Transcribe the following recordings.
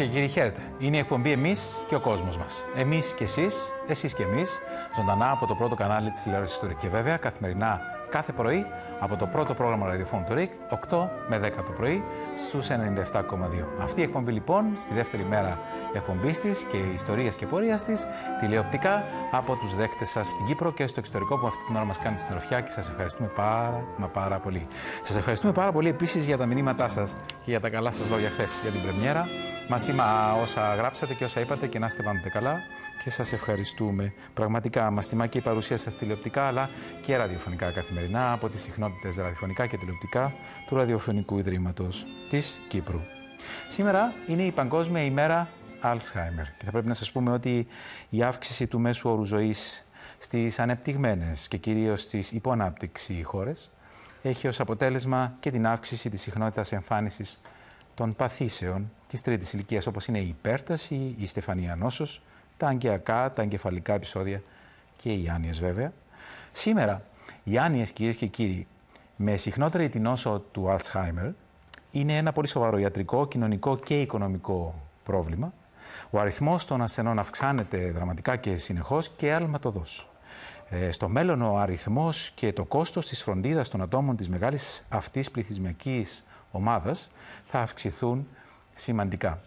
Κυρίε και κύριοι, χαίρετε. Είναι η εκπομπή Εμείς και ο κόσμος μας. Εμείς και εσείς, εσείς και εμείς, ζωντανά από το πρώτο κανάλι της τηλεόρασης του Και βέβαια καθημερινά κάθε πρωί από το πρώτο πρόγραμμα ραδιοφώνου του ΡΙΚ, 8 με 10 το πρωί, στους 97,2. Αυτή η εκπομπή λοιπόν, στη δεύτερη μέρα εκπομπής της και ιστορίας και πορείας της, τηλεοπτικά από τους δέκτες σας στην Κύπρο και στο εξωτερικό που αυτή την ώρα μας κάνει την τροφιά και σας ευχαριστούμε πάρα μα πάρα πολύ. Σας ευχαριστούμε πάρα πολύ επίσης για τα μηνύματά σας και για τα καλά σας λόγια χθες για την πρεμιέρα. Μας τιμά όσα γράψατε και όσα είπατε και να είστε πάντοτε καλά και σας ευχαριστούμε. Πραγματικά μας τιμά και η παρουσία σας τηλεοπτικά αλλά και ραδιοφωνικά καθημερινά από τις συχνότητες ραδιοφωνικά και τηλεοπτικά του Ραδιοφωνικού Ιδρύματος της Κύπρου. Σήμερα είναι η Παγκόσμια ημέρα Alzheimer και θα πρέπει να σας πούμε ότι η αύξηση του μέσου όρου ζωής στις ανεπτυγμένες και κυρίως στις υποανάπτυξη χώρες έχει ως αποτέλεσμα και την αύξηση της συχνότητας εμφάνισης των παθήσεων της τρίτης ηλικίας όπως είναι η υπέρταση, η στεφανία νόσος, τα αγκαιακά, τα εγκεφαλικά επεισόδια και οι άνοιες βέβαια. Σήμερα, οι άνοιες κυρίες και κύριοι με συχνότερη την νόσο του Alzheimer είναι ένα πολύ σοβαρό ιατρικό, κοινωνικό και οικονομικό πρόβλημα. Ο αριθμός των ασθενών αυξάνεται δραματικά και συνεχώς και αλματοδός. Ε, στο μέλλον ο αριθμός και το κόστος της φροντίδας των ατόμων της μεγάλης αυτής πληθυσμιακής ομάδας θα αυξηθούν σημαντικά.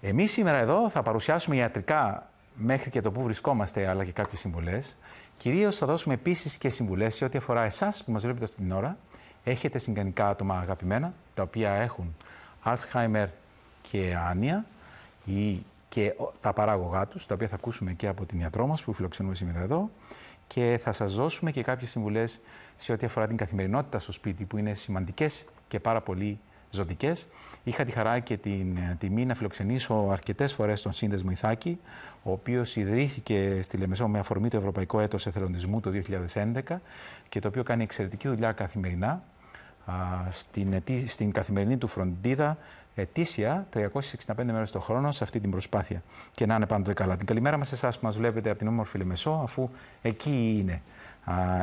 Εμείς σήμερα εδώ θα παρουσιάσουμε ιατρικά μέχρι και το που βρισκόμαστε, αλλά και κάποιες συμβουλές. Κυρίως θα δώσουμε επίσης και συμβουλές σε ό,τι αφορά εσάς που μας βλέπετε αυτή την ώρα. Έχετε συγκανικά άτομα αγαπημένα, τα οποία έχουν Alzheimer και άνοια ή και τα παράγωγά τους, τα οποία θα ακούσουμε και από την ιατρό μας που φιλοξενούμε σήμερα εδώ. Και θα σας δώσουμε και κάποιες συμβουλές σε ό,τι αφορά την καθημερινότητα στο σπίτι, που είναι σημαντικές και πάρα πολύ ζωτικές. Είχα τη χαρά και την ε, τιμή να φιλοξενήσω αρκετές φορές τον σύνδεσμο Ιθάκη, ο οποίος ιδρύθηκε στη Λεμεσό με αφορμή το Ευρωπαϊκό Έτος Εθελοντισμού το 2011 και το οποίο κάνει εξαιρετική δουλειά καθημερινά στην, στην καθημερινή του φροντίδα ετήσια 365 μέρες το χρόνο σε αυτή την προσπάθεια και να είναι πάντοτε καλά. Την καλημέρα μας εσάς που μας βλέπετε από την όμορφη Λεμεσό αφού εκεί είναι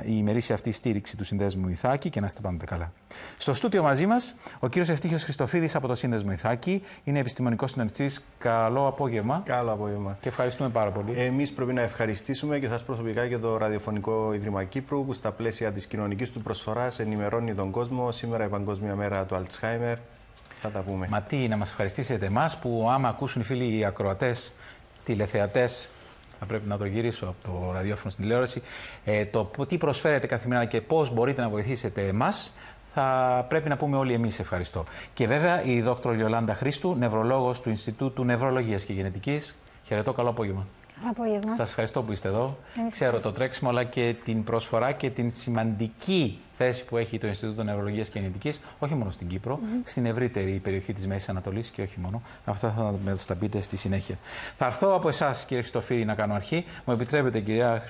η ημερήσια αυτή στήριξη του Συνδέσμου Ιθάκη και να είστε πάντοτε καλά. Στο στούτιο μαζί μας ο κύριος Ευτύχιος Χριστοφίδης από το Σύνδεσμο Ιθάκη. Είναι επιστημονικός συντονιστή. Καλό απόγευμα. Καλό απόγευμα. Και ευχαριστούμε πάρα πολύ. Εμείς πρέπει να ευχαριστήσουμε και σας προσωπικά και το Ραδιοφωνικό Ίδρυμα Κύπρου που στα πλαίσια της κοινωνικής του προσφοράς ενημερώνει τον κόσμο. Σήμερα η Παγκόσμια Μέρα του Αλτσχάιμερ. Θα τα πούμε. Μα τι, να μας ευχαριστήσετε εμάς που άμα ακούσουν οι φίλοι οι ακροατές, τηλεθεατές, θα πρέπει να το γυρίσω από το ραδιόφωνο στην τηλεόραση, ε, το τι προσφέρετε καθημερινά και πώς μπορείτε να βοηθήσετε εμάς, θα πρέπει να πούμε όλοι εμείς ευχαριστώ. Και βέβαια η δόκτωρο Γιολάντα Χρήστου, νευρολόγος του Ινστιτούτου Νευρολογίας και Γενετικής. Χαιρετώ, καλό απόγευμα. Απόγευμα. Σας ευχαριστώ που είστε εδώ. Ξέρω το τρέξιμο αλλά και την προσφορά και την σημαντική θέση που έχει το Ινστιτούτο Νευρολογίας και Γενετικής, όχι μόνο στην Κύπρο, στην ευρύτερη περιοχή της Μέσης Ανατολής και όχι μόνο. Αυτά θα μας τα πείτε στη συνέχεια. Θα έρθω από εσάς, κύριε Χριστοφίδη, να κάνω αρχή. Μου επιτρέπετε, κυρία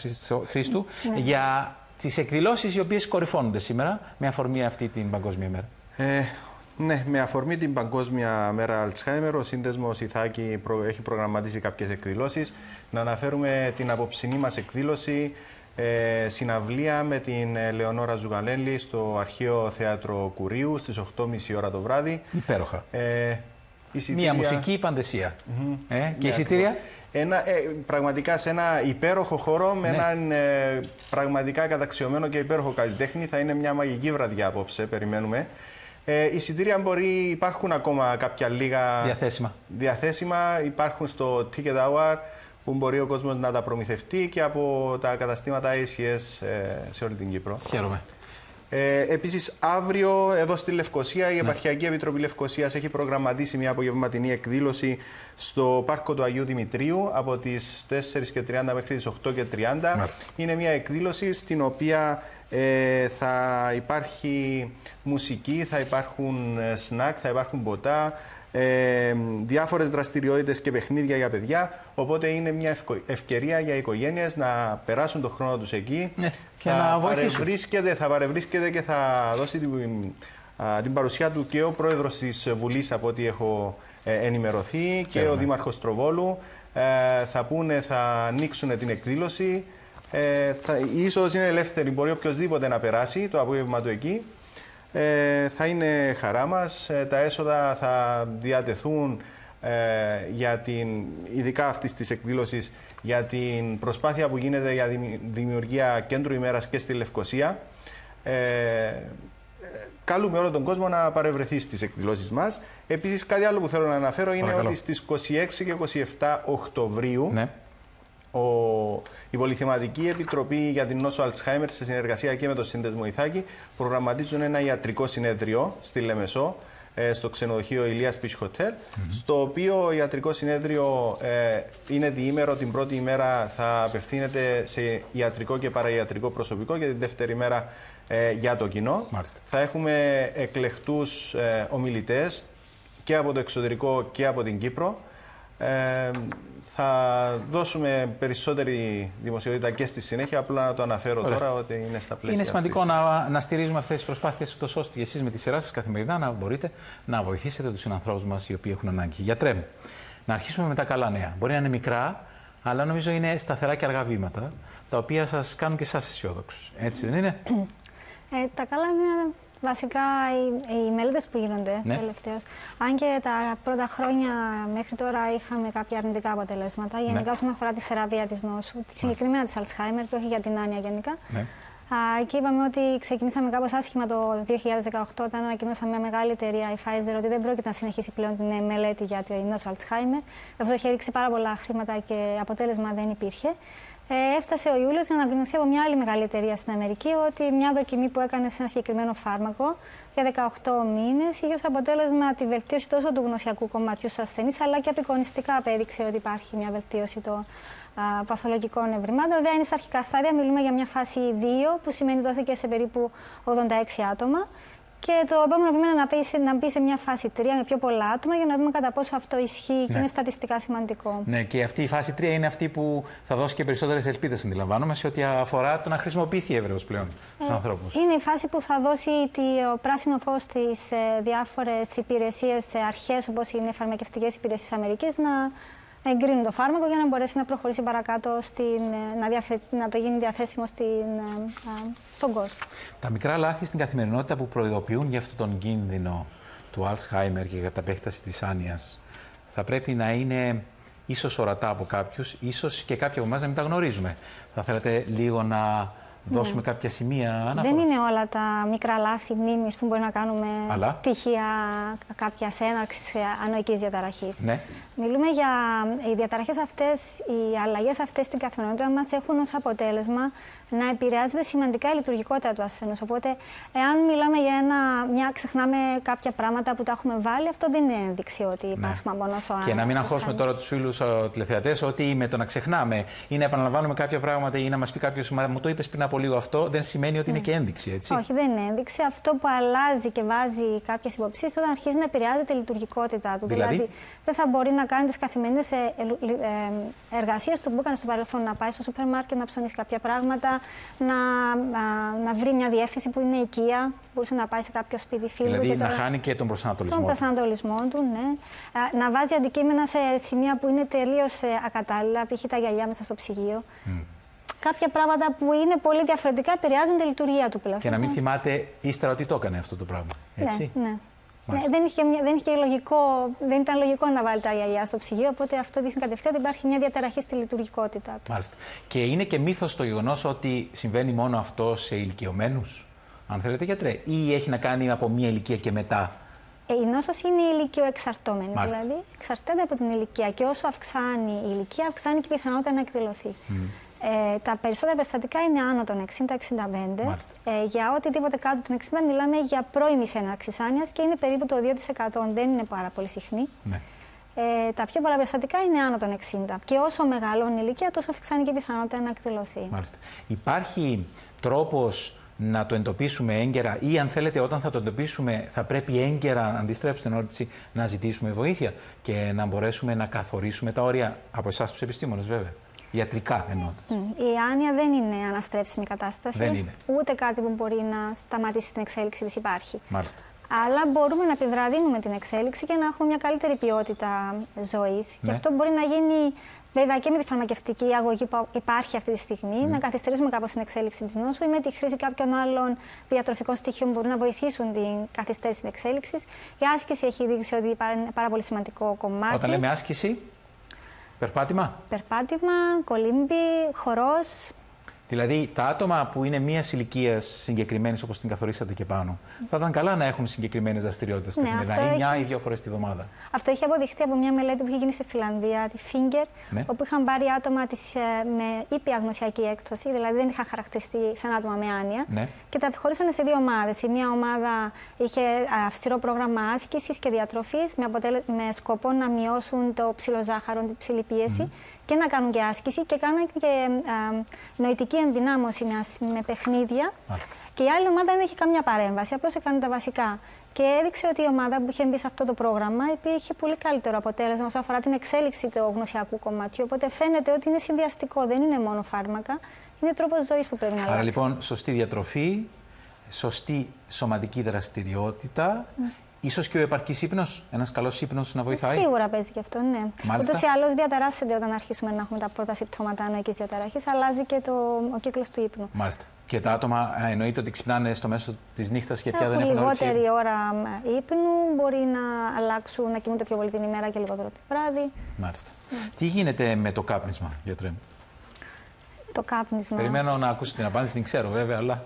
Χρήστου, ναι. για τις εκδηλώσεις οι οποίες κορυφώνονται σήμερα με αφορμή αυτή την Παγκόσμια Μέρα. Ε, ναι, με αφορμή την Παγκόσμια Μέρα Αλτσχάιμερ, ο Σύνδεσμος Ιθάκη έχει προγραμματίσει κάποιες εκδηλώσεις. Να αναφέρουμε την απόψινή μας εκδήλωση ε, συναυλία με την Λεωνόρα Ζουγανέλη στο Αρχαίο Θέατρο Κουρίου στις 8.30 ώρα το βράδυ. Υπέροχα. Ε, εισιτήρια... Μια μουσική παντεσία. Mm -hmm. ε, και ναι, εισιτήρια; Ένα, ε, πραγματικά σε ένα υπέροχο χώρο με ναι. έναν ε, πραγματικά καταξιωμένο και υπέροχο καλλιτέχνη. Θα είναι μια μαγική βραδιά απόψε, περιμένουμε. Ε, εισιτήρια μπορεί, υπάρχουν ακόμα κάποια λίγα διαθέσιμα. διαθέσιμα. Υπάρχουν στο Ticket Hour που μπορεί ο κόσμος να τα προμηθευτεί και από τα καταστήματα ACS ε, σε όλη την Κύπρο. Χαίρομαι. Ε, Επίσης, αύριο εδώ στη Λευκοσία, η ναι. Επαρχιακή Επιτροπή Λευκοσίας έχει προγραμματίσει μια απογευματινή εκδήλωση στο πάρκο του Αγίου Δημητρίου από τις 4 και 30 μέχρι τις 8 και 30. Είναι μια εκδήλωση στην οποία ε, θα υπάρχει μουσική, θα υπάρχουν ε, σνακ, θα υπάρχουν ποτά, ε, διάφορες δραστηριότητες και παιχνίδια για παιδιά. Οπότε είναι μια ευκαιρία για οικογένειες να περάσουν τον χρόνο τους εκεί. Ναι, και θα να παρευρίσκεται, θα παρευρίσκεται και θα δώσει την, την παρουσία του και ο πρόεδρος της Βουλής από ό,τι έχω ε, ενημερωθεί και ο Δήμαρχος Τροβόλου. Ε, θα πούνε, θα ανοίξουν την εκδήλωση. Ε, θα, η είσοδος είναι ελεύθερη, μπορεί οποιοδήποτε να περάσει το απόγευμα του εκεί. Ε, θα είναι χαρά μας. Ε, τα έσοδα θα διατεθούν ε, για την, ειδικά αυτής της εκδήλωσης για την προσπάθεια που γίνεται για δημιουργία κέντρου ημέρας και στη Λευκοσία. Ε, καλούμε όλο τον κόσμο να παρευρεθεί στις εκδηλώσεις μας. Επίσης, κάτι άλλο που θέλω να αναφέρω είναι ότι στις 26 και 27 Οκτωβρίου ναι. Ο, η Πολυθεματική Επιτροπή για την Νόσο Αλτσχάιμερ σε συνεργασία και με το Σύνδεσμο Ιθάκη προγραμματίζουν ένα ιατρικό συνέδριο στη Λεμεσό ε, στο ξενοδοχείο Ηλίας Beach Hotel, στο οποίο ιατρικό συνέδριο ε, είναι διήμερο. Την πρώτη ημέρα θα απευθύνεται σε ιατρικό και παραϊατρικό προσωπικό και την δεύτερη μέρα ε, για το κοινό. Θα έχουμε εκλεχτούς ε, ομιλητές και από το εξωτερικό και από την Κύπρο. Ε, θα δώσουμε περισσότερη δημοσιότητα και στη συνέχεια. Απλά να το αναφέρω τώρα ότι είναι στα πλαίσια. Είναι σημαντικό να, να στηρίζουμε αυτές τις προσπάθειες, ώστε και εσείς με τη σειράς σας καθημερινά να μπορείτε να βοηθήσετε τους συνανθρώπους μας οι οποίοι έχουν ανάγκη. Γιατρέ μου, να αρχίσουμε με τα καλά νέα. Μπορεί να είναι μικρά, αλλά νομίζω είναι σταθερά και αργά βήματα, τα οποία σας κάνουν και εσάς αισιόδοξους. Έτσι δεν είναι; Ε, τα καλά νέα Βασικά οι, οι μελέτες που γίνονται ναι. τελευταίως. Αν και τα πρώτα χρόνια μέχρι τώρα είχαμε κάποια αρνητικά αποτελέσματα, ναι. γενικά όσον αφορά τη θεραπεία της νόσου, συγκεκριμένα της Alzheimer και όχι για την άνοια γενικά. Ναι. Α, και είπαμε ότι ξεκινήσαμε κάπως άσχημα το 2018 όταν ανακοινώσαμε μια μεγάλη εταιρεία, η Pfizer, ότι δεν πρόκειται να συνεχίσει πλέον την μελέτη για την νόσο Alzheimer. Αυτό έχει ρίξει πάρα πολλά χρήματα και αποτέλεσμα δεν υπήρχε ε, έφτασε ο Ιούλιος για να ανακοινωθεί από μια άλλη μεγάλη εταιρεία στην Αμερική ότι μια δοκιμή που έκανε σε ένα συγκεκριμένο φάρμακο για 18 μήνες είχε ως αποτέλεσμα τη βελτίωση τόσο του γνωσιακού κομματιού στους ασθενείς, αλλά και απεικονιστικά απέδειξε ότι υπάρχει μια βελτίωση των παθολογικών ευρημάτων. Βέβαια, είναι στα αρχικά στάδια. Μιλούμε για μια φάση 2, που σημαίνει δόθηκε σε περίπου 86 άτομα. Και το επόμενο βήμα είναι να μπει, σε, να μπεις σε μια φάση 3 με πιο πολλά άτομα για να δούμε κατά πόσο αυτό ισχύει ναι. και είναι στατιστικά σημαντικό. Ναι, και αυτή η φάση 3 είναι αυτή που θα δώσει και περισσότερες ελπίδες, αντιλαμβάνομαι, σε ό,τι αφορά το να χρησιμοποιηθεί εύρεω πλέον στους ε, ανθρώπους. Είναι η φάση που θα δώσει το πράσινο φως στις ε, διάφορες υπηρεσίες, αρχές όπως είναι φαρμακευτικές υπηρεσίες Αμερικής να εγκρίνουν το φάρμακο για να μπορέσει να προχωρήσει παρακάτω, στην, ε, να, διαθε, να το γίνει διαθέσιμο στην, ε, στον κόσμο. Τα μικρά λάθη στην καθημερινότητα που προειδοποιούν για αυτόν τον κίνδυνο του Alzheimer και για τα επέκταση της άνοιας θα πρέπει να είναι ίσως ορατά από κάποιους, ίσως και κάποιοι από εμάς να μην τα γνωρίζουμε. Θα θέλετε λίγο να δώσουμε ναι. κάποια σημεία αναφοράς. Δεν είναι όλα τα μικρά λάθη μνήμης που μπορεί να κάνουμε Αλλά... στοιχεία κάποια έναρξη ανοικής διαταραχής. Ναι. Μιλούμε για οι διαταραχές αυτές, οι αλλαγές αυτές στην καθημερινότητα μας έχουν ως αποτέλεσμα να επηρεάζεται σημαντικά η λειτουργικότητα του ασθενούς. Οπότε, εάν μιλάμε για ένα, μια, ξεχνάμε κάποια πράγματα που τα έχουμε βάλει, αυτό δεν είναι ένδειξη ότι ναι. υπάρχουμε μόνο ο Και να μην αγχώσουμε τώρα τους φίλους τηλεθεατές ότι με το να ξεχνάμε ή να επαναλαμβάνουμε κάποια πράγματα ή να μας πει κάποιος, Μα μου το είπες πριν από λίγο αυτό, δεν σημαίνει ότι είναι ναι. και ένδειξη, έτσι. Όχι, δεν είναι ένδειξη. Αυτό που αλλάζει και βάζει κάποιες υποψίες όταν αρχίζει να επηρεάζεται η λειτουργικότητα του. Δηλαδή, δηλαδή δεν θα μπορεί να κάνει τις καθημερινές ε, ε, εργασίες του που έκανε στο παρελθόν, να πάει στο σούπερ μάρκετ να ψωνίσει κάποια πράγματα, να, να, να βρει μια διεύθυνση που είναι οικία, μπορούσε να πάει σε κάποιο σπίτι φίλου. Δηλαδή να τώρα... χάνει και τον προσανατολισμό. Τον προσανατολισμό του, ναι. Να βάζει αντικείμενα σε σημεία που είναι τελείως ε, ακατάλληλα, π.χ. τα γυαλιά μέσα στο ψυγείο. Mm. Κάποια πράγματα που είναι πολύ διαφορετικά επηρεάζουν τη λειτουργία του πλέον. Και να μην θυμάται ύστερα ότι το έκανε αυτό το πράγμα. Έτσι. Ναι, ναι. Ναι, δεν, είχε, δεν, είχε λογικό, δεν ήταν λογικό να βάλει τα γυαλιά στο ψυγείο, οπότε αυτό δείχνει κατευθείαν ότι υπάρχει μια διαταραχή στη λειτουργικότητα του. Μάλιστα. Και είναι και μύθος το γεγονός ότι συμβαίνει μόνο αυτό σε ηλικιωμένους, αν θέλετε, γιατρέ, ή έχει να κάνει από μια ηλικία και μετά; Ε, η νόσος είναι ηλικιοεξαρτώμενη. Δηλαδή, εξαρτάται από την ηλικία. Και όσο αυξάνει η ηλικία, αυξάνει και η πιθανότητα να εκδηλωθεί. Ε, τα περισσότερα περιστατικά είναι άνω των 60-65. Ε, για οτιδήποτε κάτω των 60 μιλάμε για πρώιμη έναρξη άνοιας και είναι περίπου το 2%. Δεν είναι πάρα πολύ συχνή. Ναι. Ε, τα πιο πολλά περιστατικά είναι άνω των 60. Και όσο μεγαλώνει η ηλικία, τόσο αυξάνει και η πιθανότητα να εκδηλωθεί. Μάλιστα. Υπάρχει τρόπος να το εντοπίσουμε έγκαιρα ή αν θέλετε όταν θα το εντοπίσουμε θα πρέπει έγκαιρα, να αντιστρέψω την ερώτηση, να ζητήσουμε βοήθεια και να μπορέσουμε να καθορίσουμε τα όρια από εσάς τους επιστήμονες βέβαια. Ιατρικά εννοώ. Η άνοια δεν είναι αναστρέψιμη κατάσταση. Δεν είναι. Ούτε κάτι που μπορεί να σταματήσει την εξέλιξη της υπάρχει. Μάλιστα. Αλλά μπορούμε να επιβραδύνουμε την εξέλιξη και να έχουμε μια καλύτερη ποιότητα ζωής. Ναι. Και αυτό μπορεί να γίνει Βέβαια και με τη φαρμακευτική αγωγή που υπάρχει αυτή τη στιγμή, να καθυστερήσουμε κάπως την εξέλιξη της νόσου ή με τη χρήση κάποιων άλλων διατροφικών στοιχείων που μπορούν να βοηθήσουν την καθυστέρηση της εξέλιξης. Η άσκηση έχει δείξει ότι είναι πάρα πολύ σημαντικό κομμάτι. Όταν λέμε άσκηση, περπάτημα; Περπάτημα, κολύμπι, χορός, Δηλαδή, τα άτομα που είναι μίας ηλικίας συγκεκριμένη, όπως την καθορίσατε και πάνω, θα ήταν καλά να έχουν συγκεκριμένες δραστηριότητες ναι, καθημερινά ή μια ή δύο φορές τη βδομάδα. Αυτό έχει αποδειχθεί από μια μελέτη που είχε γίνει στη Φιλανδία, τη Finger, ναι. όπου είχαν πάρει άτομα της, ε, με ήπια γνωσιακή έκπτωση, δηλαδή δεν είχαν χαρακτηριστεί σαν άτομα με άνοια. Ναι. Και τα χωρίσανε σε δύο ομάδες. Η μία ομάδα είχε αυστηρό πρόγραμμα άσκησης και διατροφής με, με σκοπό να μειώσουν το ψηλοζάχαρο, την ψηλή πίεση. Mm και να κάνουν και άσκηση και κάνουν και α, νοητική ενδυνάμωση με, με παιχνίδια. Μάλιστα. Και η άλλη ομάδα δεν είχε καμιά παρέμβαση, απλώς έκανε τα βασικά. Και έδειξε ότι η ομάδα που είχε μπει σε αυτό το πρόγραμμα είχε πολύ καλύτερο αποτέλεσμα όσον αφορά την εξέλιξη του γνωσιακού κομματιού. Οπότε φαίνεται ότι είναι συνδυαστικό, δεν είναι μόνο φάρμακα. Είναι τρόπος ζωής που πρέπει να αλλάξει. Άρα λοιπόν, σωστή διατροφή, σωστή σωματική δραστηριότητα Ίσως και ο επαρκής ύπνος, ένας καλός ύπνος να βοηθάει; Σίγουρα παίζει και αυτό, ναι. Ούτως ή άλλως διαταράσσεται όταν αρχίσουμε να έχουμε τα πρώτα συμπτώματα ανοική διαταραχή, αλλάζει και το, ο κύκλος του ύπνου. Μάλιστα. Και τα άτομα εννοείται ότι ξυπνάνε στο μέσο της νύχτας και πια δεν έχουν λιγότερη ώρα ύπνου, μπορεί να αλλάξουν, να κοιμούνται πιο πολύ την ημέρα και λιγότερο το βράδυ. Μάλιστα. Ναι. Τι γίνεται με το κάπνισμα, γιατρέ Το κάπνισμα. Περιμένω να ακούσω την απάντηση, την ξέρω βέβαια, αλλά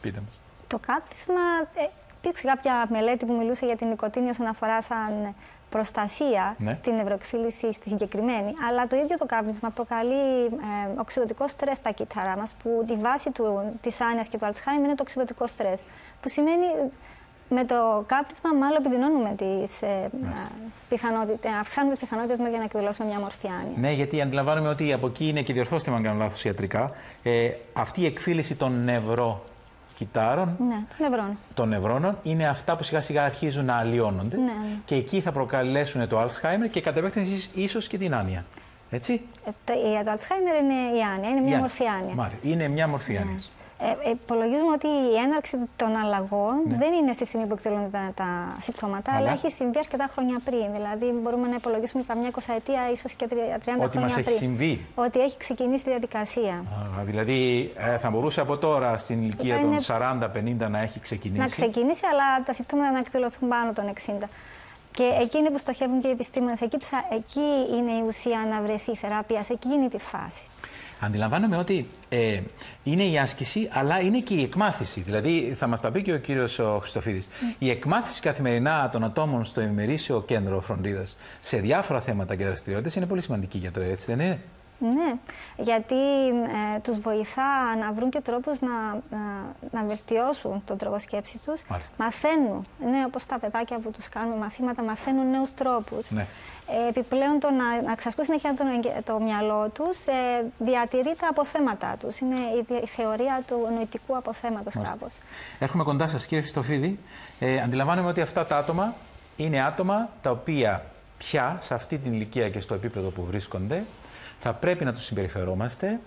πείτε μας. Το κάπνισμα ε, υπήρξε κάποια μελέτη που μιλούσε για την νοικοτήνη όσον αφορά σαν προστασία ναι. στην ευρωεκφύληση στη συγκεκριμένη, αλλά το ίδιο το κάπνισμα προκαλεί ε, οξυδοτικό στρες στα κύτταρά μας, που τη βάση του, της άνοιας και του Αλτσχάιμ είναι το οξυδοτικό στρες, που σημαίνει με το κάπνισμα μάλλον επιδεινώνουμε τις ε, πιθανότητες, αυξάνουμε τις πιθανότητες μας για να εκδηλώσουμε μια μορφή άνοια. Ναι, γιατί αντιλαμβάνομαι ότι από εκεί είναι και διορθώστε με αν κάνω λάθος ιατρικά, ε, αυτή η εκφύληση των νευρών κυτάρων ναι, των, νευρών. των νευρώνων είναι αυτά που σιγά σιγά αρχίζουν να αλλοιώνονται ναι, ναι. και εκεί θα προκαλέσουν το Alzheimer και κατ' επέκταση ίσως και την άνοια. Έτσι; Ε, το, το Alzheimer είναι η άνοια, είναι μια μορφή άνοια. είναι μια μορφή άνοιας. Ε, υπολογίζουμε ότι η έναρξη των αλλαγών ναι. δεν είναι στη στιγμή που εκδηλώνονται τα, τα συμπτώματα, αλλά... αλλά έχει συμβεί αρκετά χρόνια πριν. Δηλαδή, μπορούμε να υπολογίσουμε καμιά εικοσαετία, ίσως και 30 ότι χρόνια ότι μας πριν. Έχει συμβεί. Ότι έχει ξεκινήσει η διαδικασία. Α, δηλαδή, ε, θα μπορούσε από τώρα στην ηλικία των 40-50 να έχει ξεκινήσει; Να ξεκινήσει, αλλά τα συμπτώματα να εκδηλωθούν πάνω των 60. Και εκείνοι που στοχεύουν και οι επιστήμονες, εκεί, εκεί είναι η ουσία να βρεθεί θεραπεία, σε εκείνη τη φάση. Αντιλαμβάνομαι ότι ε, είναι η άσκηση, αλλά είναι και η εκμάθηση. Δηλαδή, θα μας τα πει και ο κύριος Χριστοφίδης. Η εκμάθηση καθημερινά των ατόμων στο ημερήσιο κέντρο φροντίδας σε διάφορα θέματα και δραστηριότητες είναι πολύ σημαντική για έτσι δεν είναι; Ναι, γιατί ε, τους βοηθά να βρουν και τρόπους να, να, να βελτιώσουν τον τρόπο σκέψης τους. Μαθαίνουν, ναι, όπως τα παιδάκια που τους κάνουμε μαθήματα, μαθαίνουν νέους τρόπους. Ναι. Ε, επιπλέον το να, να ξασκούν συνέχεια το, το μυαλό τους ε, διατηρεί τα αποθέματα τους. Είναι η, η θεωρία του νοητικού αποθέματος κάπως. Έρχομαι κοντά σας κύριε Χριστοφίδη. Ε, αντιλαμβάνομαι ότι αυτά τα άτομα είναι άτομα τα οποία πια σε αυτή την ηλικία και στο επίπεδο που βρίσκονται θα πρέπει να τους συμπεριφερόμαστε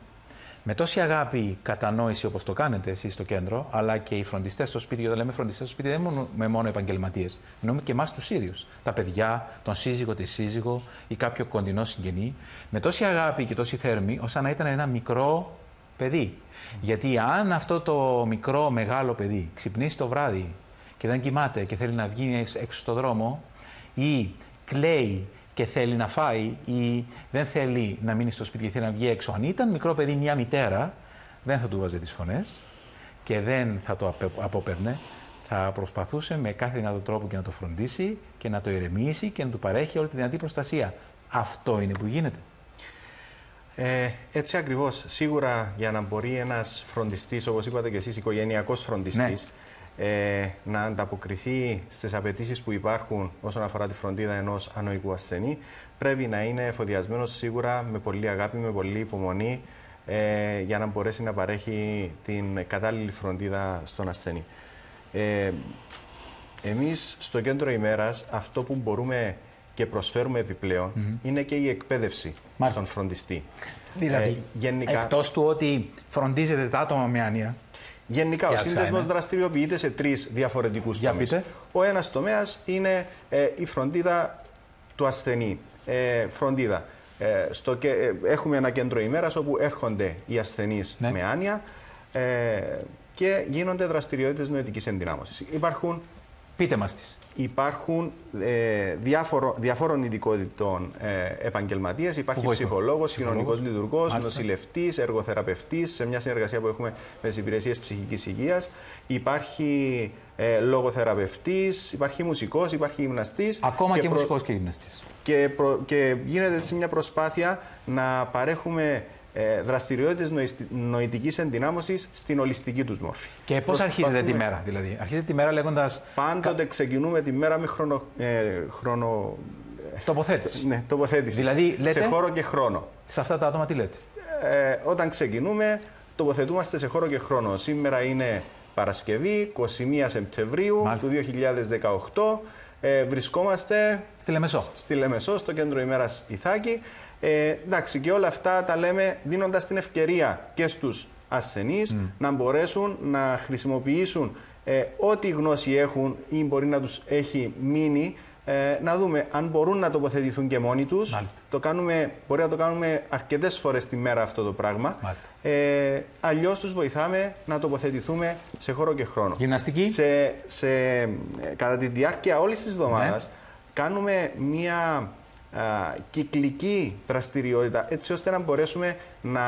με τόση αγάπη, κατανόηση όπως το κάνετε εσείς στο κέντρο, αλλά και οι φροντιστές στο σπίτι. Όταν λέμε φροντιστές στο σπίτι, δεν είναι με μόνο επαγγελματίες. Εννοούμε και εμάς τους ίδιους. Τα παιδιά, τον σύζυγο, τη σύζυγο ή κάποιο κοντινό συγγενή. Με τόση αγάπη και τόση θέρμη, ώστε να ήταν ένα μικρό παιδί. Γιατί αν αυτό το μικρό μεγάλο παιδί ξυπνήσει το βράδυ και δεν κοιμάται και θέλει να βγει έξω στο δρόμο ή κλαίει και θέλει να φάει ή δεν θέλει να μείνει στο σπίτι και θέλει να βγει έξω. Αν ήταν μικρό παιδί μια μητέρα, δεν θα του βάζε τις φωνές και δεν θα το απόπαιρνε. Θα προσπαθούσε με κάθε δυνατό τρόπο και να το φροντίσει και να το ηρεμήσει και να του παρέχει όλη τη δυνατή προστασία. Αυτό είναι που γίνεται. Ε, έτσι ακριβώς. Σίγουρα για να μπορεί ένας φροντιστής, όπως είπατε και εσείς, οικογενειακός φροντιστής, ναι ε, να ανταποκριθεί στις απαιτήσεις που υπάρχουν όσον αφορά τη φροντίδα ενός ανοϊκού ασθενή, πρέπει να είναι εφοδιασμένος σίγουρα με πολύ αγάπη, με πολύ υπομονή, ε, για να μπορέσει να παρέχει την κατάλληλη φροντίδα στον ασθενή. Ε, εμείς στο κέντρο ημέρας αυτό που μπορούμε και προσφέρουμε επιπλέον είναι και η εκπαίδευση στον φροντιστή. Δηλαδή, ε, γενικά... εκτός του ότι φροντίζετε τα άτομα με άνοια, Γενικά, ο σύνδεσμος δραστηριοποιείται σε τρεις διαφορετικούς τομείς. Ο ένας τομέας είναι ε, η φροντίδα του ασθενή. Ε, φροντίδα Ε, στο, ε, έχουμε ένα κέντρο ημέρας όπου έρχονται οι ασθενείς ναι. με άνοια ε, και γίνονται δραστηριότητες νοητικής ενδυνάμωσης. Υπάρχουν. Πείτε μας τις. Υπάρχουν ε, διάφορο, διαφόρων ειδικότητων ε, επαγγελματίε. Υπάρχει ψυχολόγος, κοινωνικός λειτουργός, νοσηλευτής, εργοθεραπευτής, σε μια συνεργασία που έχουμε με τις υπηρεσίες ψυχικής υγείας. Υπάρχει ε, λογοθεραπευτής, υπάρχει μουσικός, υπάρχει γυμναστής. Ακόμα και, και προ... μουσικός και γυμναστής. Και, προ... και γίνεται έτσι μια προσπάθεια να παρέχουμε ε, δραστηριότητες νοητικής ενδυνάμωσης στην ολιστική τους μόρφη. Και πώς αρχίζετε τη μέρα, δηλαδή; Αρχίζετε τη μέρα λέγοντας. Πάντοτε ξεκινούμε τη μέρα με χρονο. Ε, χρονο... Τοποθέτηση. Ναι, τοποθέτηση. Δηλαδή, λέτε, σε χώρο και χρόνο. Σε αυτά τα άτομα τι λέτε; Ε, όταν ξεκινούμε, τοποθετούμαστε σε χώρο και χρόνο. Σήμερα είναι Παρασκευή, 21 Σεπτεμβρίου του 2018. Ε, βρισκόμαστε στη Λεμεσό. στη Λεμεσό, στο κέντρο ημέρας Ιθάκη. Ε, εντάξει, και όλα αυτά τα λέμε δίνοντας την ευκαιρία και στους ασθενείς να μπορέσουν να χρησιμοποιήσουν ε, ό,τι γνώση έχουν ή μπορεί να τους έχει μείνει ε, να δούμε αν μπορούν να τοποθετηθούν και μόνοι τους. Το κάνουμε, μπορεί να το κάνουμε αρκετές φορές τη μέρα αυτό το πράγμα. Ε, Αλλιώς τους βοηθάμε να τοποθετηθούμε σε χώρο και χρόνο. Γυμναστική. Σε, σε, κατά τη διάρκεια όλης της εβδομάδας ναι. κάνουμε μία κυκλική δραστηριότητα έτσι ώστε να μπορέσουμε να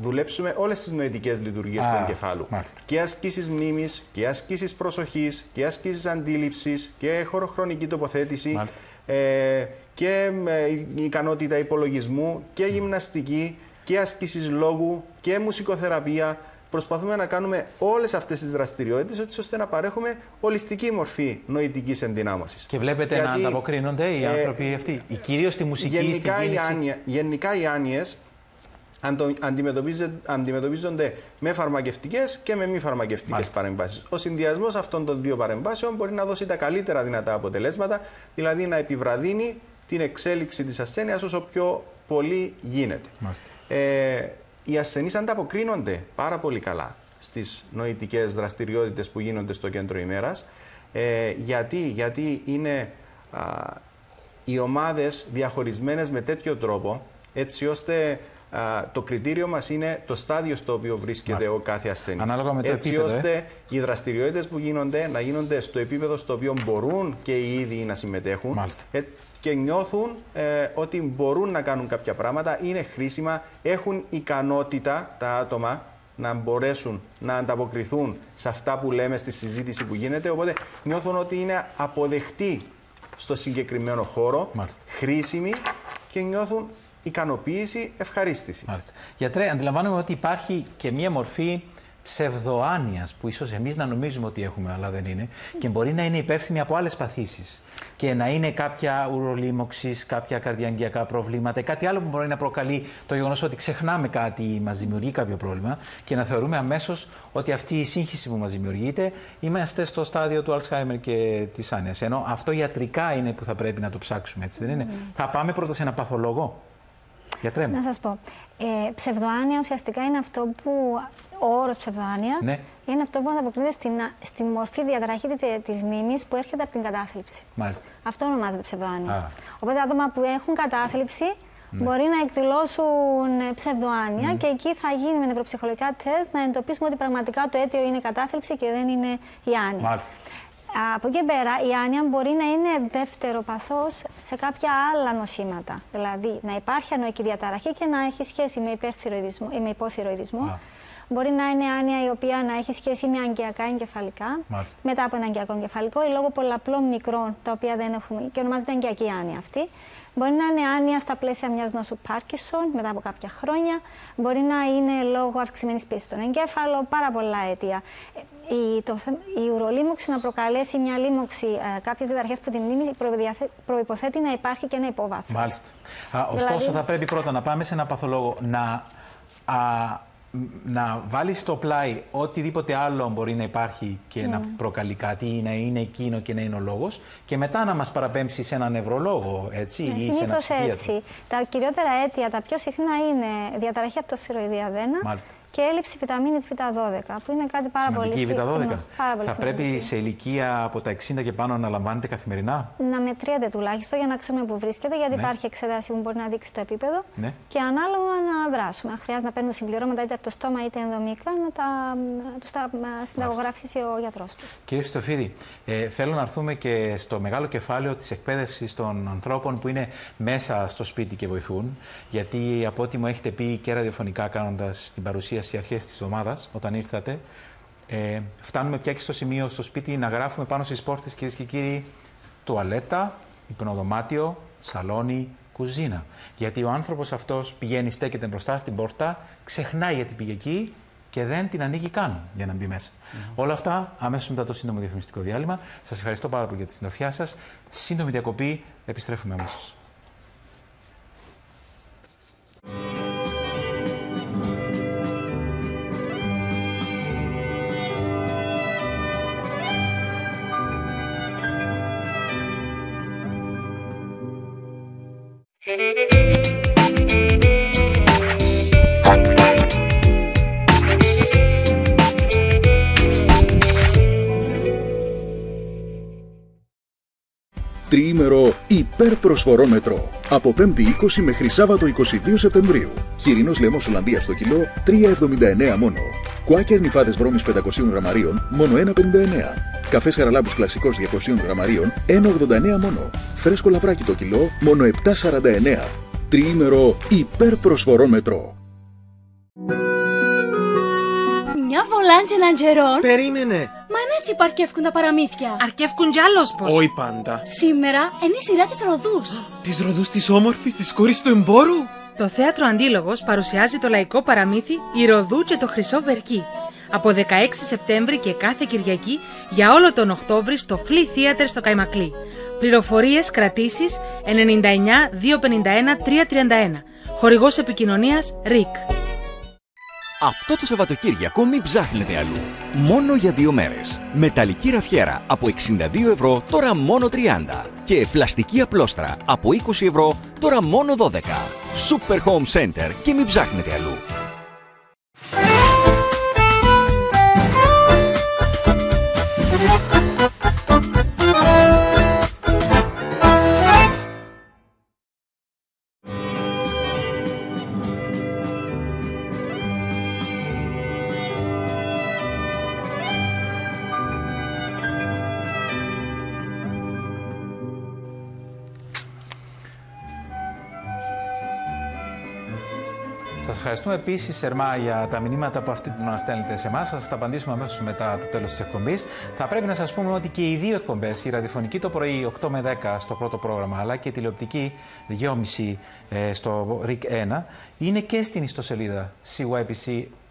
δουλέψουμε όλες τις νοητικές λειτουργίες του εγκεφάλου. Και ασκήσεις μνήμης, και ασκήσεις προσοχής, και ασκήσεις αντίληψης, και χωροχρονική τοποθέτηση, ε, και ε, ικανότητα υπολογισμού, και γυμναστική, και ασκήσεις λόγου, και μουσικοθεραπεία, προσπαθούμε να κάνουμε όλες αυτές τις δραστηριότητες ώστε να παρέχουμε ολιστική μορφή νοητικής ενδυνάμωσης. Και βλέπετε Γιατί, να ανταποκρίνονται οι ε, άνθρωποι αυτοί, κυρίως στη μουσική γενικά στην κίνηση. Οι γενικά οι άνοιε αντιμετωπίζονται με φαρμακευτικές και με μη φαρμακευτικές παρεμβάσεις. Ο συνδυασμός αυτών των δύο παρεμβάσεων μπορεί να δώσει τα καλύτερα δυνατά αποτελέσματα, δηλαδή να επιβραδύνει την εξέλιξη της ασθένειας όσο πιο πολύ γίνεται. Ε, οι ασθενείς ανταποκρίνονται πάρα πολύ καλά στις νοητικές δραστηριότητες που γίνονται στο κέντρο ημέρας. Ε, γιατί, γιατί είναι οι ομάδες διαχωρισμένες με τέτοιο τρόπο, έτσι ώστε το κριτήριο μας είναι το στάδιο στο οποίο βρίσκεται ο κάθε ασθενής. Ανάλογα με το έτσι επίπεδο, ώστε ε; οι δραστηριότητες που γίνονται να γίνονται στο επίπεδο στο οποίο μπορούν και οι ίδιοι να συμμετέχουν. Ε, και νιώθουν ε, ότι μπορούν να κάνουν κάποια πράγματα, είναι χρήσιμα, έχουν ικανότητα τα άτομα να μπορέσουν να ανταποκριθούν σε αυτά που λέμε στη συζήτηση που γίνεται. Οπότε νιώθουν ότι είναι αποδεκτοί στο συγκεκριμένο χώρο, Μάλιστα. χρήσιμοι και νιώθουν ικανοποίηση, ευχαρίστηση. Μάλιστα. Γιατρέ, αντιλαμβάνομαι ότι υπάρχει και μία μορφή ψευδοάνοιας που ίσως εμείς να νομίζουμε ότι έχουμε, αλλά δεν είναι, και μπορεί να είναι υπεύθυνη από άλλες παθήσεις. Και να είναι κάποια ουρολίμωξης, κάποια καρδιαγγειακά προβλήματα ή κάτι άλλο που μπορεί να προκαλεί το γεγονός ότι ξεχνάμε κάτι ή μας δημιουργεί κάποιο πρόβλημα και να θεωρούμε αμέσως ότι αυτή η σύγχυση που μας δημιουργείται είμαστε στο στάδιο του Αλσχάιμερ και της άνοιας. Ενώ αυτό ιατρικά είναι που θα πρέπει να το ψάξουμε, έτσι δεν είναι; Mm. Θα πάμε πρώτα σε ένα παθολόγο; Γιατρέ Να σας πω. Ε, ψευδοάνοια ουσιαστικά είναι αυτό που ο όρος ψευδοάνοια ναι. είναι αυτό που ανταποκρίνεται στην, στη μορφή διαταραχή της μνήμης που έρχεται από την κατάθλιψη. Μάλιστα. Αυτό ονομάζεται ψευδοάνοια. Οπότε άτομα που έχουν κατάθλιψη ναι. μπορεί να εκδηλώσουν ψευδοάνοια και εκεί θα γίνει με νευροψυχολογικά τεστ να εντοπίσουμε ότι πραγματικά το αίτιο είναι κατάθλιψη και δεν είναι η άνοια. Μάλιστα. Από εκεί πέρα, η άνοια μπορεί να είναι δεύτερο παθός σε κάποια άλλα νοσήματα. Δηλαδή, να υπάρχει ανοική διαταραχή και να έχει σχέση με, ή με υποθυροειδισμό. Μπορεί να είναι άνοια η οποία να έχει σχέση με αγκιακά εγκεφαλικά, Μάλιστα. μετά από ένα αγκιακό εγκεφαλικό ή λόγω πολλαπλών μικρών, τα οποία δεν έχουμε και ονομάζεται αγκιακή άνοια αυτή. Μπορεί να είναι άνοια στα πλαίσια μιας νόσου Πάρκισον μετά από κάποια χρόνια. Μπορεί να είναι λόγω αυξημένης πίεσης στον εγκέφαλο, πάρα πολλά αίτια. Η, το, η ουρολίμωξη να προκαλέσει μια λίμωξη ε, κάποιες διαταραχέ από τη μνήμη προποθέτει να υπάρχει και ένα υπόβαθρο. Μάλιστα. Α, ωστόσο, δηλαδή... θα πρέπει πρώτα να πάμε σε ένα παθολόγο να. Α, να βάλεις στο πλάι οτιδήποτε άλλο μπορεί να υπάρχει και να ναι. προκαλεί κάτι ή να είναι εκείνο και να είναι ο λόγος, και μετά να μας παραπέμψεις σε έναν νευρολόγο, έτσι. Ναι, ή σε ένα έτσι. Τα κυριότερα αίτια, τα πιο συχνά είναι διαταραχή από το θηροειδή αδένα και έλλειψη βιταμίνης Β12, που είναι κάτι πάρα Σημαντική πολύ Β12. Πάρα πολύ θα πρέπει σε ηλικία από τα 60 και πάνω να λαμβάνετε καθημερινά; Να μετριέται τουλάχιστον για να ξέρουμε πού βρίσκεται, γιατί ναι. υπάρχει εξέταση που μπορεί να δείξει το επίπεδο ναι. και ανάλογα να δράσουμε. Αν χρειάζεται να παίρνουν συμπληρώματα είτε από το στόμα είτε ενδομικά, να τα, τους τα συνταγογράψει ο γιατρός τους. Κύριε Χριστοφίδη, ε, θέλω να έρθουμε και στο μεγάλο κεφάλαιο της εκπαίδευσης των ανθρώπων που είναι μέσα στο σπίτι και βοηθούν. Γιατί από ό,τι μου έχετε πει και ραδιοφωνικά κάνοντας την παρουσίαση αρχές της εβδομάδα, όταν ήρθατε, ε, φτάνουμε πια και στο σημείο στο σπίτι να γράφουμε πάνω στις πόρτες, κυρίες και κύριοι, τουαλέτα, υπνοδωμάτιο, σαλόνι, κουζίνα. Γιατί ο άνθρωπος αυτός πηγαίνει, στέκεται μπροστά στην πόρτα, ξεχνάει γιατί πήγε εκεί και δεν την ανοίγει καν για να μπει μέσα. Όλα αυτά αμέσως μετά το σύντομο διαφημιστικό διάλειμμα. Σας ευχαριστώ πάρα πολύ για τη συντροφιά σας. Σύντομη διακοπή, επιστρέφουμε αμέσως. Τριήμερο υπερπροσφορόμετρο. Από 5η 20 μέχρι Σάββατο 22 Σεπτεμβρίου. Χοιρινός λαιμός Ολλανδίας στο κιλό 3,79 μόνο. Κουάκερ νυφάδες βρώμης 500 γραμμαρίων μόνο 1,59. Καφές χαραλάμπους κλασικός 200 γραμμαρίων 1,89 μόνο. Φρέσκο λαβράκι το κιλό μόνο 7,49. Τριήμερο υπερπροσφορόμετρο. Μια βολάντζε λαντζερών. Περίμενε. Μα έτσι παρκεύκουν τα παραμύθια. Αρκεύκουν κι άλλος πως. Όχι πάντα. Σήμερα είναι η σειρά της Ροδούς. Της Ροδούς της όμορφης, της κόρης του εμπόρου; Το Θέατρο Αντίλογος παρουσιάζει το λαϊκό παραμύθι «Η Ροδού και το Χρυσό Βερκή». Από 16 Σεπτέμβρη και κάθε Κυριακή για όλο τον Οκτώβρη στο Flea Theater στο Καϊμακλή. Πληροφορίες, κρατήσεις 99 251 331. Χορηγός επικοινωνίας RIC. Αυτό το Σαββατοκύριακο μην ψάχνετε αλλού. Μόνο για δύο μέρες. Μεταλλική ραφιέρα από 62 ευρώ τώρα μόνο 30. Και πλαστική απλόστρα από 20 ευρώ τώρα μόνο 12. Super Home Center και μην ψάχνετε αλλού. Ευχαριστούμε επίσης σερμά για τα μηνύματα που αυτή την ώρα στέλνετε σε εμάς. Θα σας τα απαντήσουμε αμέσως μετά το τέλος της εκπομπής. Θα πρέπει να σας πούμε ότι και οι δύο εκπομπές, η ραδιοφωνική το πρωί 8 με 10 στο πρώτο πρόγραμμα, αλλά και η τηλεοπτική 2.30 ε, στο RIC 1, είναι και στην ιστοσελίδα cypc.com.cy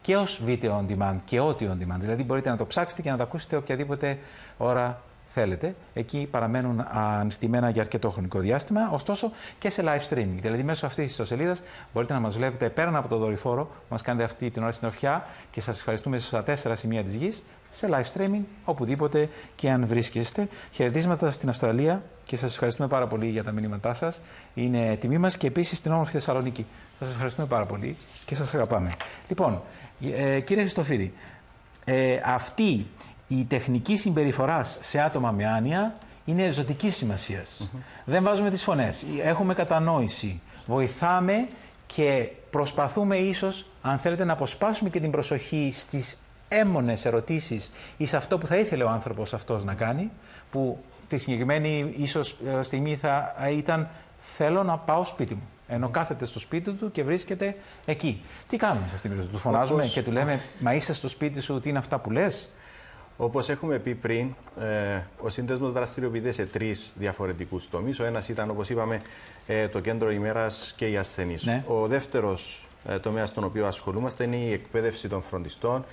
και ως video on demand και ό,τι on demand. Δηλαδή μπορείτε να το ψάξετε και να το ακούσετε οποιαδήποτε ώρα θέλετε. Εκεί παραμένουν ανοιχτημένα για αρκετό χρονικό διάστημα, ωστόσο και σε live streaming. Δηλαδή, μέσω αυτής της ιστοσελίδας μπορείτε να μας βλέπετε πέραν από το δορυφόρο που μας κάνετε αυτή την ώρα στην ορφιά και σας ευχαριστούμε στα τέσσερα σημεία της γης σε live streaming, οπουδήποτε και αν βρίσκεστε. Χαιρετίσματα στην Αυστραλία και σας ευχαριστούμε πάρα πολύ για τα μηνύματά σας. Είναι τιμή μας και επίσης στην όμορφη Θεσσαλονίκη. Σας ευχαριστούμε πάρα πολύ και σας αγαπάμε. Λοιπόν, ε, κύριε Χριστοφίδη, ε, αυτή η τεχνική συμπεριφοράς σε άτομα με άνοια είναι ζωτικής σημασίας. Δεν βάζουμε τις φωνές. Έχουμε κατανόηση. Βοηθάμε και προσπαθούμε ίσως, αν θέλετε, να αποσπάσουμε και την προσοχή στις έμονες ερωτήσεις ή σε αυτό που θα ήθελε ο άνθρωπος αυτός να κάνει, που τη συγκεκριμένη ίσως ε, στιγμή θα ήταν Θέλω να πάω σπίτι μου. Ενώ κάθεται στο σπίτι του και βρίσκεται εκεί. Τι κάνουμε σε αυτήν την περίπτωση, Του φωνάζουμε και του λέμε Μα είσαι στο σπίτι σου, τι είναι αυτά που λες; Όπως έχουμε πει πριν, ε, ο σύνδεσμος δραστηριοποιείται σε τρεις διαφορετικούς τομείς. Ο ένας ήταν, όπως είπαμε, ε, το κέντρο ημέρας και οι ασθενείς. Ναι. Ο δεύτερος ε, τομέας στον οποίο ασχολούμαστε είναι η εκπαίδευση των φροντιστών,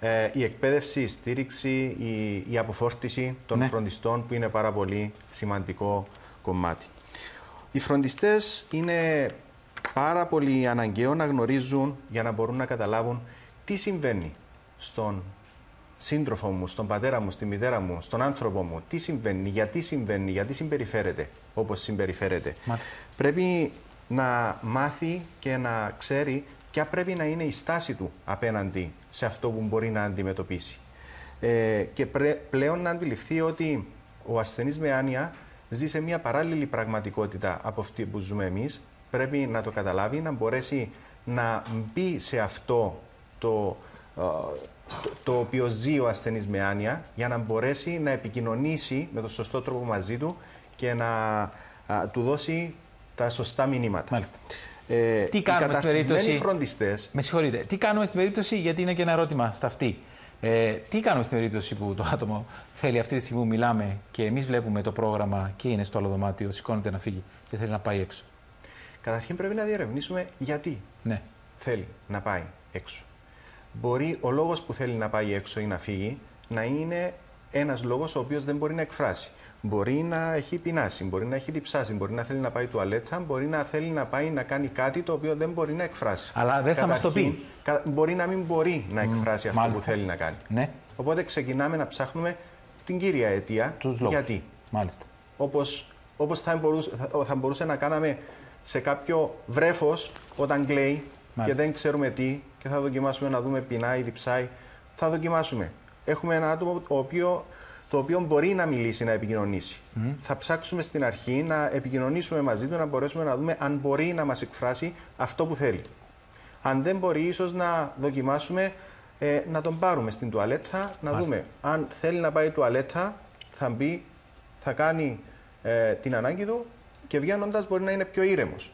ε, η εκπαίδευση, η στήριξη, η, η αποφόρτιση των ναι. φροντιστών, που είναι πάρα πολύ σημαντικό κομμάτι. Οι φροντιστές είναι πάρα πολύ αναγκαίο να γνωρίζουν για να μπορούν να καταλάβουν τι συμβαίνει στον σύντροφο μου, στον πατέρα μου, στη μητέρα μου, στον άνθρωπο μου, τι συμβαίνει, γιατί συμβαίνει, γιατί συμπεριφέρεται όπως συμπεριφέρεται. Πρέπει να μάθει και να ξέρει ποια πρέπει να είναι η στάση του απέναντι σε αυτό που μπορεί να αντιμετωπίσει. Ε, και πλέον να αντιληφθεί ότι ο ασθενής με άνοια ζει σε μια παράλληλη πραγματικότητα από αυτή που ζούμε εμείς. Πρέπει να το καταλάβει, να μπορέσει να μπει σε αυτό το, ε, το, το οποίο ζει ο ασθενής με άνοια για να μπορέσει να επικοινωνήσει με τον σωστό τρόπο μαζί του και να του δώσει τα σωστά μηνύματα. Μάλιστα. Ε, τι κάνουμε στην περίπτωση. Φροντιστές... Με συγχωρείτε. Τι κάνουμε στην περίπτωση, γιατί είναι και ένα ερώτημα στα αυτή. Ε, τι κάνουμε στην περίπτωση που το άτομο θέλει αυτή τη στιγμή που μιλάμε και εμείς βλέπουμε το πρόγραμμα και είναι στο άλλο δωμάτιο, σηκώνεται να φύγει και θέλει να πάει έξω; Καταρχήν πρέπει να διερευνήσουμε γιατί ναι. θέλει να πάει έξω. Μπορεί ο λόγος που θέλει να πάει έξω ή να φύγει να είναι ένας λόγος ο οποίος δεν μπορεί να εκφράσει. Μπορεί να έχει πεινάσει, μπορεί να έχει διψάσει, μπορεί να θέλει να πάει τουαλέτα, μπορεί να θέλει να πάει να κάνει κάτι το οποίο δεν μπορεί να εκφράσει. Αλλά δεν θα μας το πει. Μπορεί να μην μπορεί να εκφράσει αυτό που θέλει να κάνει. Ναι. Οπότε ξεκινάμε να ψάχνουμε την κύρια αιτία. Τους γιατί; Μάλιστα. Όπως, όπως θα, μπορούσε, θα μπορούσε να κάναμε σε κάποιο βρέφος όταν κλαίει και δεν ξέρουμε τι και θα δοκιμάσουμε να δούμε πεινάει, διψάει. Θα δοκιμάσουμε. Έχουμε ένα άτομο το οποίο το οποίο μπορεί να μιλήσει, να επικοινωνήσει. Θα ψάξουμε στην αρχή να επικοινωνήσουμε μαζί του, να μπορέσουμε να δούμε αν μπορεί να μας εκφράσει αυτό που θέλει. Αν δεν μπορεί, ίσως να δοκιμάσουμε ε, να τον πάρουμε στην τουαλέτα, να δούμε αν θέλει να πάει τουαλέτα, θα μπει, θα κάνει ε, την ανάγκη του και βγαίνοντας μπορεί να είναι πιο ήρεμος.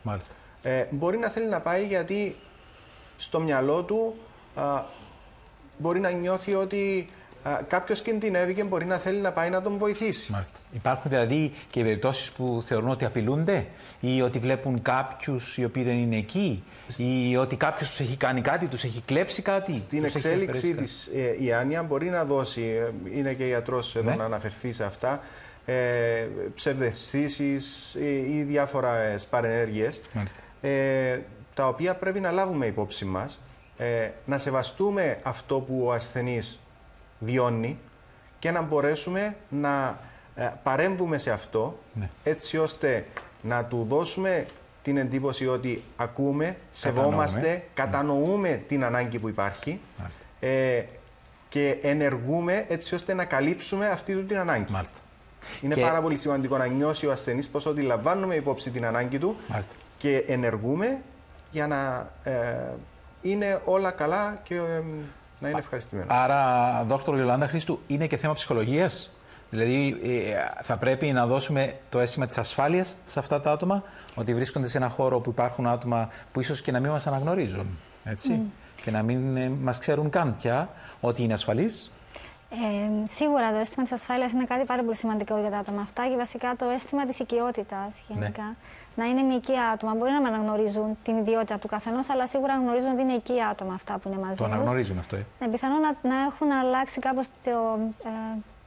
Ε, μπορεί να θέλει να πάει γιατί στο μυαλό του μπορεί να νιώθει ότι κάποιος κινδυνεύει και μπορεί να θέλει να πάει να τον βοηθήσει. Μάλιστα. Υπάρχουν δηλαδή και περιπτώσεις που θεωρούν ότι απειλούνται ή ότι βλέπουν κάποιους οι οποίοι δεν είναι εκεί ή ότι κάποιος τους έχει κάνει κάτι, τους έχει κλέψει κάτι. Στην εξέλιξη της ε, η Άνια μπορεί να δώσει, ε, είναι και γιατρός εδώ ναι. να αναφερθεί σε αυτά, ε, ψευδεστήσεις ή διάφορα παρενέργειες ε, τα οποία πρέπει να λάβουμε υπόψη μας ε, να σεβαστούμε αυτό που ο ασθενής βιώνει και να μπορέσουμε να ε, παρέμβουμε σε αυτό ναι. έτσι ώστε να του δώσουμε την εντύπωση ότι ακούμε, σεβόμαστε, ναι. κατανοούμε την ανάγκη που υπάρχει ε, και ενεργούμε έτσι ώστε να καλύψουμε αυτή του την ανάγκη. Μάλιστα. Είναι πάρα πολύ σημαντικό να νιώσει ο ασθενής πως ότι λαμβάνουμε υπόψη την ανάγκη του και ενεργούμε για να ε, είναι όλα καλά και να είναι ευχαριστημένο. Άρα, δόκτωρ Λιολάντα Χρήστου, είναι και θέμα ψυχολογίας; Δηλαδή, ε, θα πρέπει να δώσουμε το αίσθημα της ασφάλειας σε αυτά τα άτομα, ότι βρίσκονται σε ένα χώρο που υπάρχουν άτομα που ίσως και να μην μας αναγνωρίζουν. Έτσι, Και να μην ε, μας ξέρουν καν πια ότι είναι ασφαλεί. Ε, σίγουρα το αίσθημα της ασφάλειας είναι κάτι πάρα πολύ σημαντικό για τα άτομα αυτά και βασικά το αίσθημα της οικειότητας γενικά. Ναι να είναι με οικία άτομα. Μπορεί να μην αναγνωρίζουν την ιδιότητα του καθενός, αλλά σίγουρα αναγνωρίζουν ότι είναι οικία άτομα αυτά που είναι μαζί Το αναγνωρίζουν αυτό, ε. Ναι, πιθανόν να, να έχουν αλλάξει κάπως το.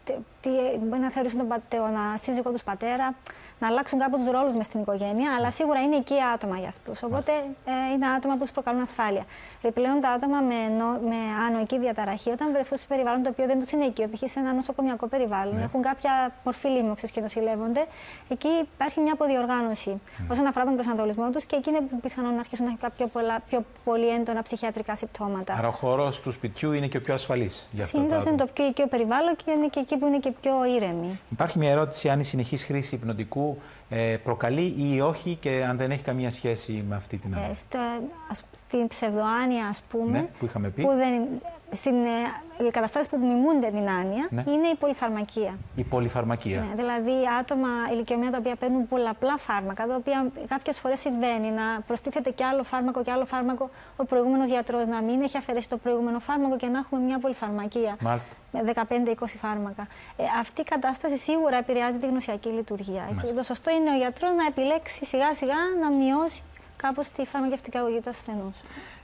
Ε, τι, μπορεί να θεωρήσουν τον, τον σύζυγό τους πατέρα, να αλλάξουν κάπου τους ρόλους μες στην οικογένεια, αλλά σίγουρα είναι οικία άτομα για αυτούς. Οπότε ε, είναι άτομα που τους προκαλούν ασφάλεια. Επιπλέον, τα άτομα με, νο, με ανοική διαταραχή, όταν βρεθούν σε περιβάλλον το οποίο δεν τους είναι οικείο, π.χ. σε ένα νοσοκομιακό περιβάλλον, ναι. έχουν κάποια μορφή λίμωξης και νοσηλεύονται, εκεί υπάρχει μια αποδιοργάνωση ναι. όσον αφορά τον προσανατολισμό τους και εκεί είναι πιθανόν να αρχίσουν να έχουν κάποια πολλά, πιο πολύ έντονα ψυχιατρικά συμπτώματα. Άρα, ο χώρος του σπιτιού είναι και ο πιο ασφαλής. Συνήθως είναι το πιο οικείο περιβάλλον και είναι και εκεί που είναι και πιο ήρεμη. Υπάρχει μια ερώτηση αν η συνεχής χρήση υπνοτικού ε, προκαλεί ή όχι και αν δεν έχει καμία σχέση με αυτή την ανάγκη. Ε, στην ψευδοάνοια, ας πούμε, ναι, που είχαμε πει. Που δεν, στην, ε, οι καταστάσεις που μιμούνται την άνοια ναι. είναι η πολυφαρμακία. Η πολυφαρμακία. Ναι, δηλαδή άτομα ηλικιωμένα τα οποία παίρνουν πολλαπλά φάρμακα, τα οποία κάποιες φορές συμβαίνει να προστίθεται και άλλο φάρμακο και άλλο φάρμακο, ο προηγούμενος γιατρός να μην έχει αφαιρέσει το προηγούμενο φάρμακο και να έχουμε μια πολυφαρμακία Μάλιστα. με 15-20 φάρμακα. Ε, αυτή η κατάσταση σίγουρα επηρεάζει τη γνωσιακή λειτουργία. Και το σωστό είναι ο γιατρός να επιλέξει σιγά σιγά να μειώσει κάπως τη φαρμακευτική αγωγή του ασθενούς.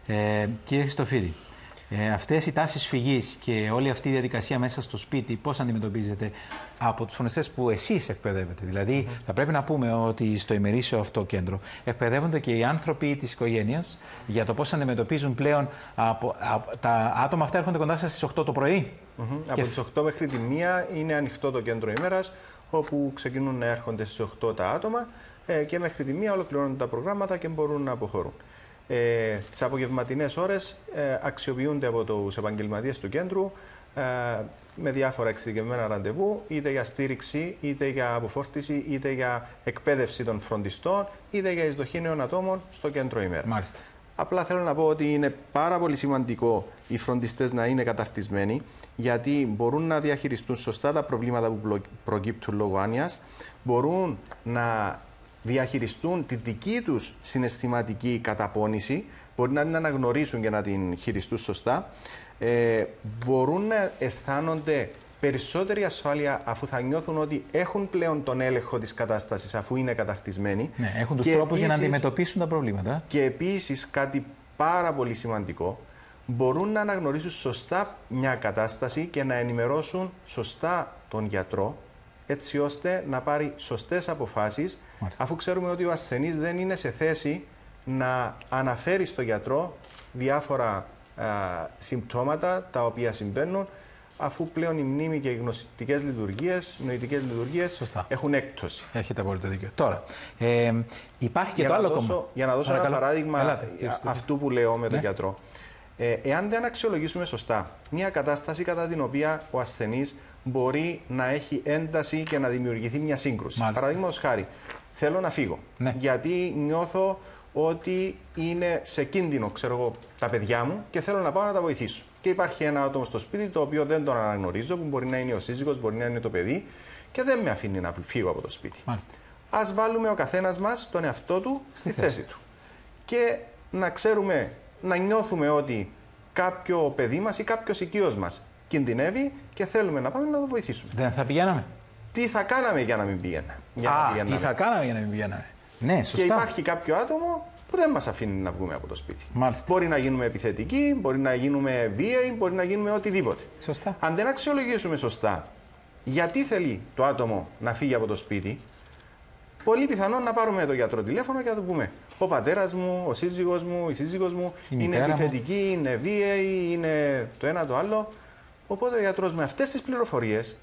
Ε, κύριε Χριστοφίδη, ε, αυτές οι τάσεις φυγής και όλη αυτή η διαδικασία μέσα στο σπίτι, πώς αντιμετωπίζετε από τους φωνιστές που εσείς εκπαιδεύετε; Δηλαδή, θα πρέπει να πούμε ότι στο ημερήσιο αυτό κέντρο εκπαιδεύονται και οι άνθρωποι της οικογένειας για το πώς αντιμετωπίζουν πλέον από, τα άτομα αυτά έρχονται κοντά σας στις 8 το πρωί; Από τις 8 μέχρι τη 1 είναι ανοιχτό το κέντρο ημέρας, όπου ξεκινούν να έρχονται στις 8 τα άτομα ε, και μέχρι τη 1 ολοκληρώνουν τα προγράμματα και μπορούν να αποχωρούν. Ε, τις απογευματινές ώρες ε, αξιοποιούνται από τους επαγγελματίες του κέντρου ε, με διάφορα εξειδικευμένα ραντεβού, είτε για στήριξη, είτε για αποφόρτιση, είτε για εκπαίδευση των φροντιστών, είτε για εισδοχή νέων ατόμων στο κέντρο ημέρας. Μάλιστα. Απλά θέλω να πω ότι είναι πάρα πολύ σημαντικό οι φροντιστές να είναι καταρτισμένοι, γιατί μπορούν να διαχειριστούν σωστά τα προβλήματα που προκύπτουν λόγω άνοιας, μπορούν να διαχειριστούν τη δική τους συναισθηματική καταπώνηση, μπορεί να την αναγνωρίσουν και να την χειριστούν σωστά, ε, μπορούν να αισθάνονται περισσότερη ασφάλεια αφού θα νιώθουν ότι έχουν πλέον τον έλεγχο της κατάστασης αφού είναι καταρτισμένοι. Ναι, έχουν τους τρόπους για να αντιμετωπίσουν τα προβλήματα. Και επίσης κάτι πάρα πολύ σημαντικό, μπορούν να αναγνωρίσουν σωστά μια κατάσταση και να ενημερώσουν σωστά τον γιατρό έτσι ώστε να πάρει σωστές αποφάσεις αφού ξέρουμε ότι ο ασθενής δεν είναι σε θέση να αναφέρει στο γιατρό διάφορα συμπτώματα τα οποία συμβαίνουν αφού πλέον η μνήμη και οι γνωστικές λειτουργίες, οι νοητικές λειτουργίες έχουν έκπτωση. Έχετε απόλυτο δίκιο. Τώρα, ε, υπάρχει και το άλλο κόμμα. Για να δώσω ένα παράδειγμα αυτού που λέω με τον ναι. γιατρό. Ε, εάν δεν αξιολογήσουμε σωστά μια κατάσταση κατά την οποία ο ασθενής μπορεί να έχει ένταση και να δημιουργηθεί μια σύγκρουση. Παραδείγματος χάρη, θέλω να φύγω. Ναι. Γιατί νιώθω ότι είναι σε κίνδυνο, ξέρω εγώ, τα παιδιά μου και θέλω να πάω να τα βοηθήσω. Και υπάρχει ένα άτομο στο σπίτι το οποίο δεν τον αναγνωρίζω, που μπορεί να είναι ο σύζυγος, μπορεί να είναι το παιδί και δεν με αφήνει να φύγω από το σπίτι. Α βάλουμε ο καθένας μας τον εαυτό του στη, θέση. του. Και να ξέρουμε, να νιώθουμε ότι κάποιο παιδί μας ή κάποιος οικείος μας κινδυνεύει και θέλουμε να πάμε να το βοηθήσουμε. Δεν θα πηγαίναμε. Τι θα κάναμε για να μην πηγαίναμε; Α, τι θα κάναμε για να μην πηγαίναμε; Ναι, σωστά. Και υπάρχει κάποιο άτομο που δεν μας αφήνει να βγούμε από το σπίτι. Μάλιστα. Μπορεί να γίνουμε επιθετικοί, μπορεί να γίνουμε βίαιοι, μπορεί να γίνουμε οτιδήποτε. Σωστά. Αν δεν αξιολογήσουμε σωστά γιατί θέλει το άτομο να φύγει από το σπίτι, πολύ πιθανόν να πάρουμε το γιατρό τηλέφωνο και να του πούμε: Ο πατέρας μου, ο σύζυγος μου, η σύζυγος μου είναι επιθετική, μου. είναι βίαιη, είναι το ένα το άλλο. Οπότε ο γιατρός με αυτές τις πληροφορίες,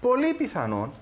πολύ πιθανόν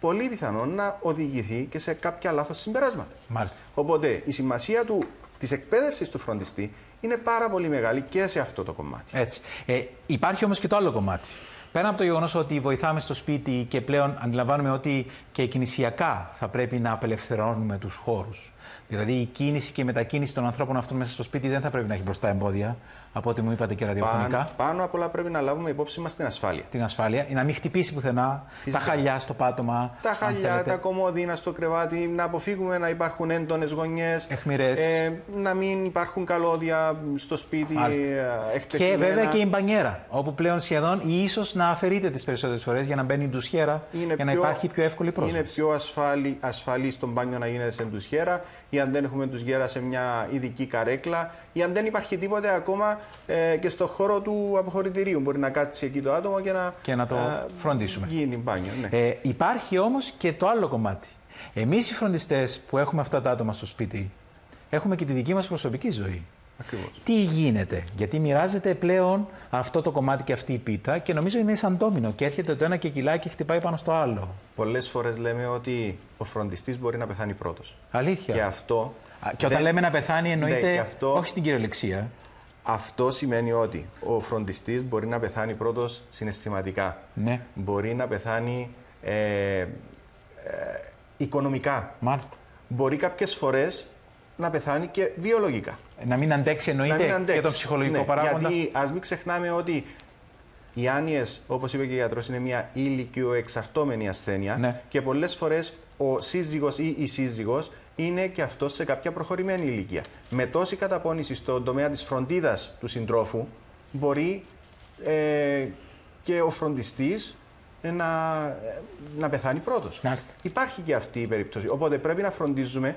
πολύ πιθανόν να οδηγηθεί και σε κάποια λάθος συμπεράσματα. Μάλιστα. Οπότε η σημασία του της εκπαίδευσης του φροντιστή είναι πάρα πολύ μεγάλη και σε αυτό το κομμάτι. Έτσι. Ε, υπάρχει όμως και το άλλο κομμάτι. Πέρα από το γεγονός ότι βοηθάμε στο σπίτι και πλέον αντιλαμβάνουμε ότι και κινησιακά θα πρέπει να απελευθερώνουμε τους χώρους. Δηλαδή η κίνηση και η μετακίνηση των ανθρώπων αυτών μέσα στο σπίτι δεν θα πρέπει να έχει μπροστά εμπόδια από ό,τι μου είπατε και ραδιοφωνικά. Πάνω, πάνω απ' όλα πρέπει να λάβουμε υπόψη μας την ασφάλεια. Την ασφάλεια, να μην χτυπήσει πουθενά, Φυσικά. τα χαλιά στο πάτωμα. Τα χαλιά, τα κομμώδινα στο κρεβάτι, να αποφύγουμε να υπάρχουν έντονες γωνιές. Εχμηρές. Ε, να μην υπάρχουν καλώδια στο σπίτι. Ε, και βέβαια και η μπανιέρα, όπου πλέον σχεδόν ή ίσως να αφαιρείται τις περισσότερες φορές για να μπαίνει η ντουσιέρα για να πιο, υπάρχει πιο εύκολη πρόσβαση. Είναι πιο ασφαλή, ασφαλή στον μπάνιο να γίνεται σε ντουσιέρα ή αν δεν έχουμε ντουσιέρα σε μια ειδική καρέκλα ή αν δεν υπάρχει τίποτε ακόμα ε, και στο χώρο του αποχωρητηρίου. Μπορεί να κάτσει εκεί το άτομο και να, και να το ε, φροντίσουμε. Γίνει μπάνιο, ναι. ε, υπάρχει όμως και το άλλο κομμάτι. Εμείς οι φροντιστές που έχουμε αυτά τα άτομα στο σπίτι, έχουμε και τη δική μας προσωπική ζωή. Ακριβώς. Τι γίνεται, γιατί μοιράζεται πλέον αυτό το κομμάτι και αυτή η πίτα και νομίζω είναι σαν ντόμινο και έρχεται το ένα και κυλάει και χτυπάει πάνω στο άλλο. Πολλές φορές λέμε ότι ο φροντιστής μπορεί να πεθάνει πρώτος. Αλήθεια. Και αυτό. Και όταν λέμε να πεθάνει, εννοείται ναι, αυτό... όχι στην κυριολεξία. Αυτό σημαίνει ότι ο φροντιστής μπορεί να πεθάνει πρώτος συναισθηματικά. Ναι. Μπορεί να πεθάνει ε, ε, οικονομικά. Μάλιστα. Μπορεί κάποιες φορές να πεθάνει και βιολογικά. Να μην αντέξει εννοείται αντέξει. και το ψυχολογικό ναι, παράγοντα. Γιατί ας μην ξεχνάμε ότι οι άνοιες, όπως είπε και ο γιατρός, είναι μια ηλικιοεξαρτώμενη ασθένεια ναι. και πολλές φορές ο σύζυγος ή η σύζυγος είναι και αυτός σε κάποια προχωρημένη ηλικία. Με τόση καταπώνηση στον τομέα της φροντίδας του συντρόφου, μπορεί ε, και ο φροντιστής ε, να, ε, να πεθάνει πρώτος. Υπάρχει και αυτή η περίπτωση. Οπότε πρέπει να φροντίζουμε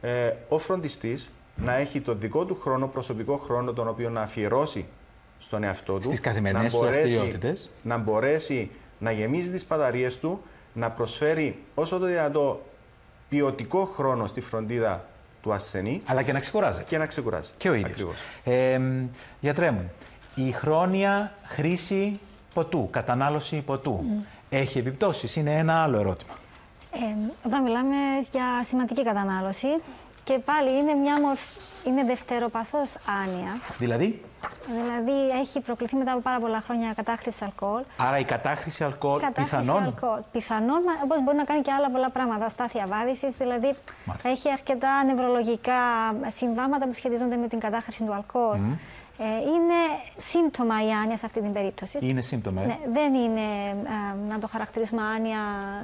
ε, ο φροντιστής να έχει το δικό του χρόνο, προσωπικό χρόνο, τον οποίο να αφιερώσει στον εαυτό του. Στις καθημερινές να μπορέσει, να μπορέσει να γεμίζει τις παταρίες του, να προσφέρει όσο το δυνατό ποιοτικό χρόνο στη φροντίδα του ασθενή. Αλλά και να ξεκουράζεται. Και να ξεκουράζει. Και ο ίδιος. Ε, γιατρέ μου, η χρόνια χρήση ποτού, κατανάλωση ποτού, έχει επιπτώσεις; Είναι ένα άλλο ερώτημα. Ε, όταν μιλάμε για σημαντική κατανάλωση, Και πάλι είναι μια μορφή, είναι δευτεροπαθός άνοια. Δηλαδή; Δηλαδή έχει προκληθεί μετά από πάρα πολλά χρόνια κατάχρηση αλκοόλ. Άρα η κατάχρηση αλκοόλ κατάχρηση πιθανόν. Αλκοόλ. Πιθανόν, όπως μπορεί να κάνει και άλλα πολλά πράγματα. Στάθεια βάδισης, δηλαδή Μάλιστα. έχει αρκετά νευρολογικά συμβάματα που σχετίζονται με την κατάχρηση του αλκοόλ. Mm. Ε, είναι σύμπτωμα η άνοια σε αυτή την περίπτωση. Είναι σύμπτωμα. Ε; Ναι, δεν είναι ε, να το χαρακτηρίσουμε άνοια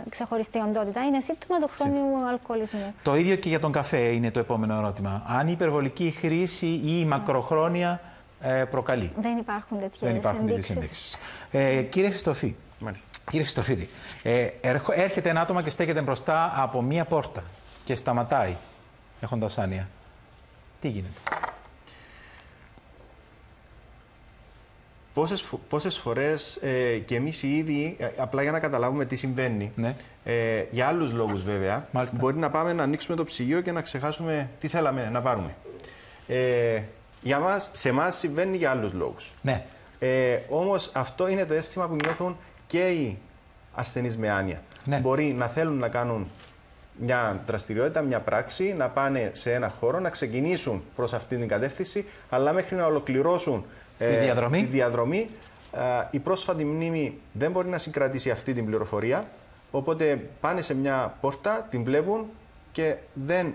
ξεχωριστή οντότητα. Είναι σύμπτωμα του χρόνιου αλκοολισμού. Το ίδιο και για τον καφέ είναι το επόμενο ερώτημα. Αν η υπερβολική χρήση ή η μακροχρόνια ε, προκαλεί; Δεν υπάρχουν τέτοιες ενδείξεις. Ε, κύριε Χριστοφή, Μάλιστα. κύριε Χριστοφίδη, ε, έρχεται ένα άτομο και στέκεται μπροστά από μία πόρτα και σταματάει έχοντας άνοια. Τι γίνεται; Πόσες, πόσες φορές ε, και εμείς οι ίδιοι, ε, απλά για να καταλάβουμε τι συμβαίνει, ναι. ε, για άλλους λόγους βέβαια, μπορεί να πάμε να ανοίξουμε το ψυγείο και να ξεχάσουμε τι θέλαμε να πάρουμε. Ε, για μας, σε εμά συμβαίνει για άλλους λόγους. Ναι. Ε, όμως αυτό είναι το αίσθημα που νιώθουν και οι ασθενείς με άνοια. Ναι. Μπορεί να θέλουν να κάνουν μια δραστηριότητα, μια πράξη, να πάνε σε ένα χώρο, να ξεκινήσουν προς αυτή την κατεύθυνση, αλλά μέχρι να ολοκληρώσουν ε, τη διαδρομή. Τη διαδρομή η πρόσφατη μνήμη δεν μπορεί να συγκρατήσει αυτή την πληροφορία. Οπότε πάνε σε μια πόρτα, την βλέπουν και δεν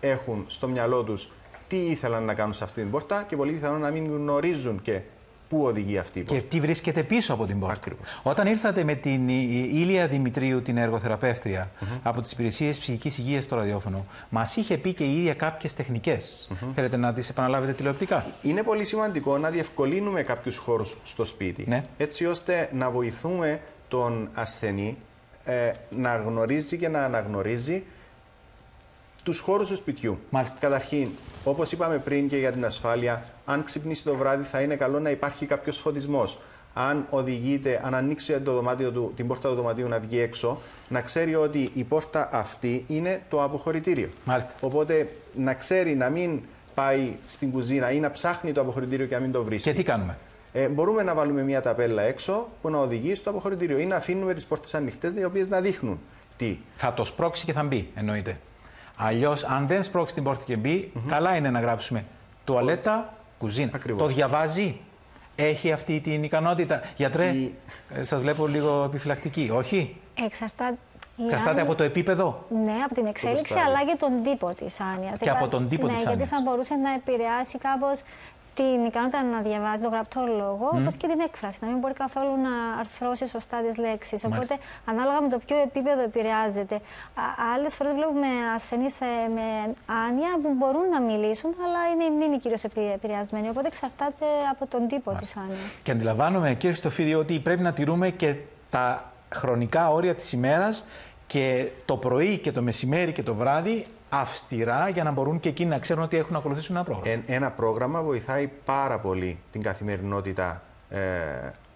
έχουν στο μυαλό τους τι ήθελαν να κάνουν σε αυτή την πόρτα και πολύ πιθανόν να μην γνωρίζουν και Πού οδηγεί αυτή η πόρτα. Και τι βρίσκεται πίσω από την πόρτα. Όταν ήρθατε με την Ήλια Δημητρίου, την εργοθεραπεύτρια, από τις υπηρεσίες ψυχικής υγείας στο ραδιόφωνο, μας είχε πει και η ίδια κάποιες τεχνικές. Θέλετε να τις επαναλάβετε τηλεοπτικά; Είναι πολύ σημαντικό να διευκολύνουμε κάποιους χώρους στο σπίτι, ναι. έτσι ώστε να βοηθούμε τον ασθενή ε, να γνωρίζει και να αναγνωρίζει τους χώρους του σπιτιού. Μάλιστα. Καταρχήν, όπως είπαμε πριν και για την ασφάλεια, αν ξυπνήσει το βράδυ, θα είναι καλό να υπάρχει κάποιος φωτισμός. Αν οδηγείται, αν ανοίξει το δωμάτιο του, την πόρτα του δωματίου να βγει έξω, να ξέρει ότι η πόρτα αυτή είναι το αποχωρητήριο. Μάλιστα. Οπότε να ξέρει να μην πάει στην κουζίνα ή να ψάχνει το αποχωρητήριο και να μην το βρίσκει. Και τι κάνουμε; Ε, μπορούμε να βάλουμε μια ταπέλα έξω που να οδηγεί στο αποχωρητήριο ή να αφήνουμε τις πόρτες ανοιχτές, οι οποίες να δείχνουν τι. Θα το σπρώξει και θα μπει, εννοείται. Αλλιώς, αν δεν σπρώξει την πόρτα και μπει, καλά είναι να γράψουμε τουαλέτα, κουζίνα. Το διαβάζει. Έχει αυτή την ικανότητα. Γιατρέ, η... Ε, σας βλέπω λίγο επιφυλακτική, όχι; Εξαρτάται. Εξαρτάται από το επίπεδο. Ναι, από την εξέλιξη, αλλά και τον τύπο της άνοια. Και από τον τύπο ναι, της άνοια. Γιατί θα μπορούσε να επηρεάσει κάπως την ικανότητα να διαβάζει το γραπτό λόγο, mm. όπως και την έκφραση. Να μην μπορεί καθόλου να αρθρώσει σωστά τις λέξεις. Οπότε, ανάλογα με το ποιο επίπεδο επηρεάζεται. Άλλες φορές βλέπουμε ασθενείς ε, με άνοια που μπορούν να μιλήσουν, αλλά είναι η μνήμη κυρίως επηρεασμένη. Οπότε, εξαρτάται από τον τύπο της άνοια. Και αντιλαμβάνομαι, κύριε Στοφίδη, ότι πρέπει να τηρούμε και τα χρονικά όρια της ημέρας και το πρωί και το μεσημέρι και το βράδυ αυστηρά για να μπορούν και εκείνοι να ξέρουν ότι έχουν να ακολουθήσουν ένα πρόγραμμα. ένα πρόγραμμα βοηθάει πάρα πολύ την καθημερινότητα ε,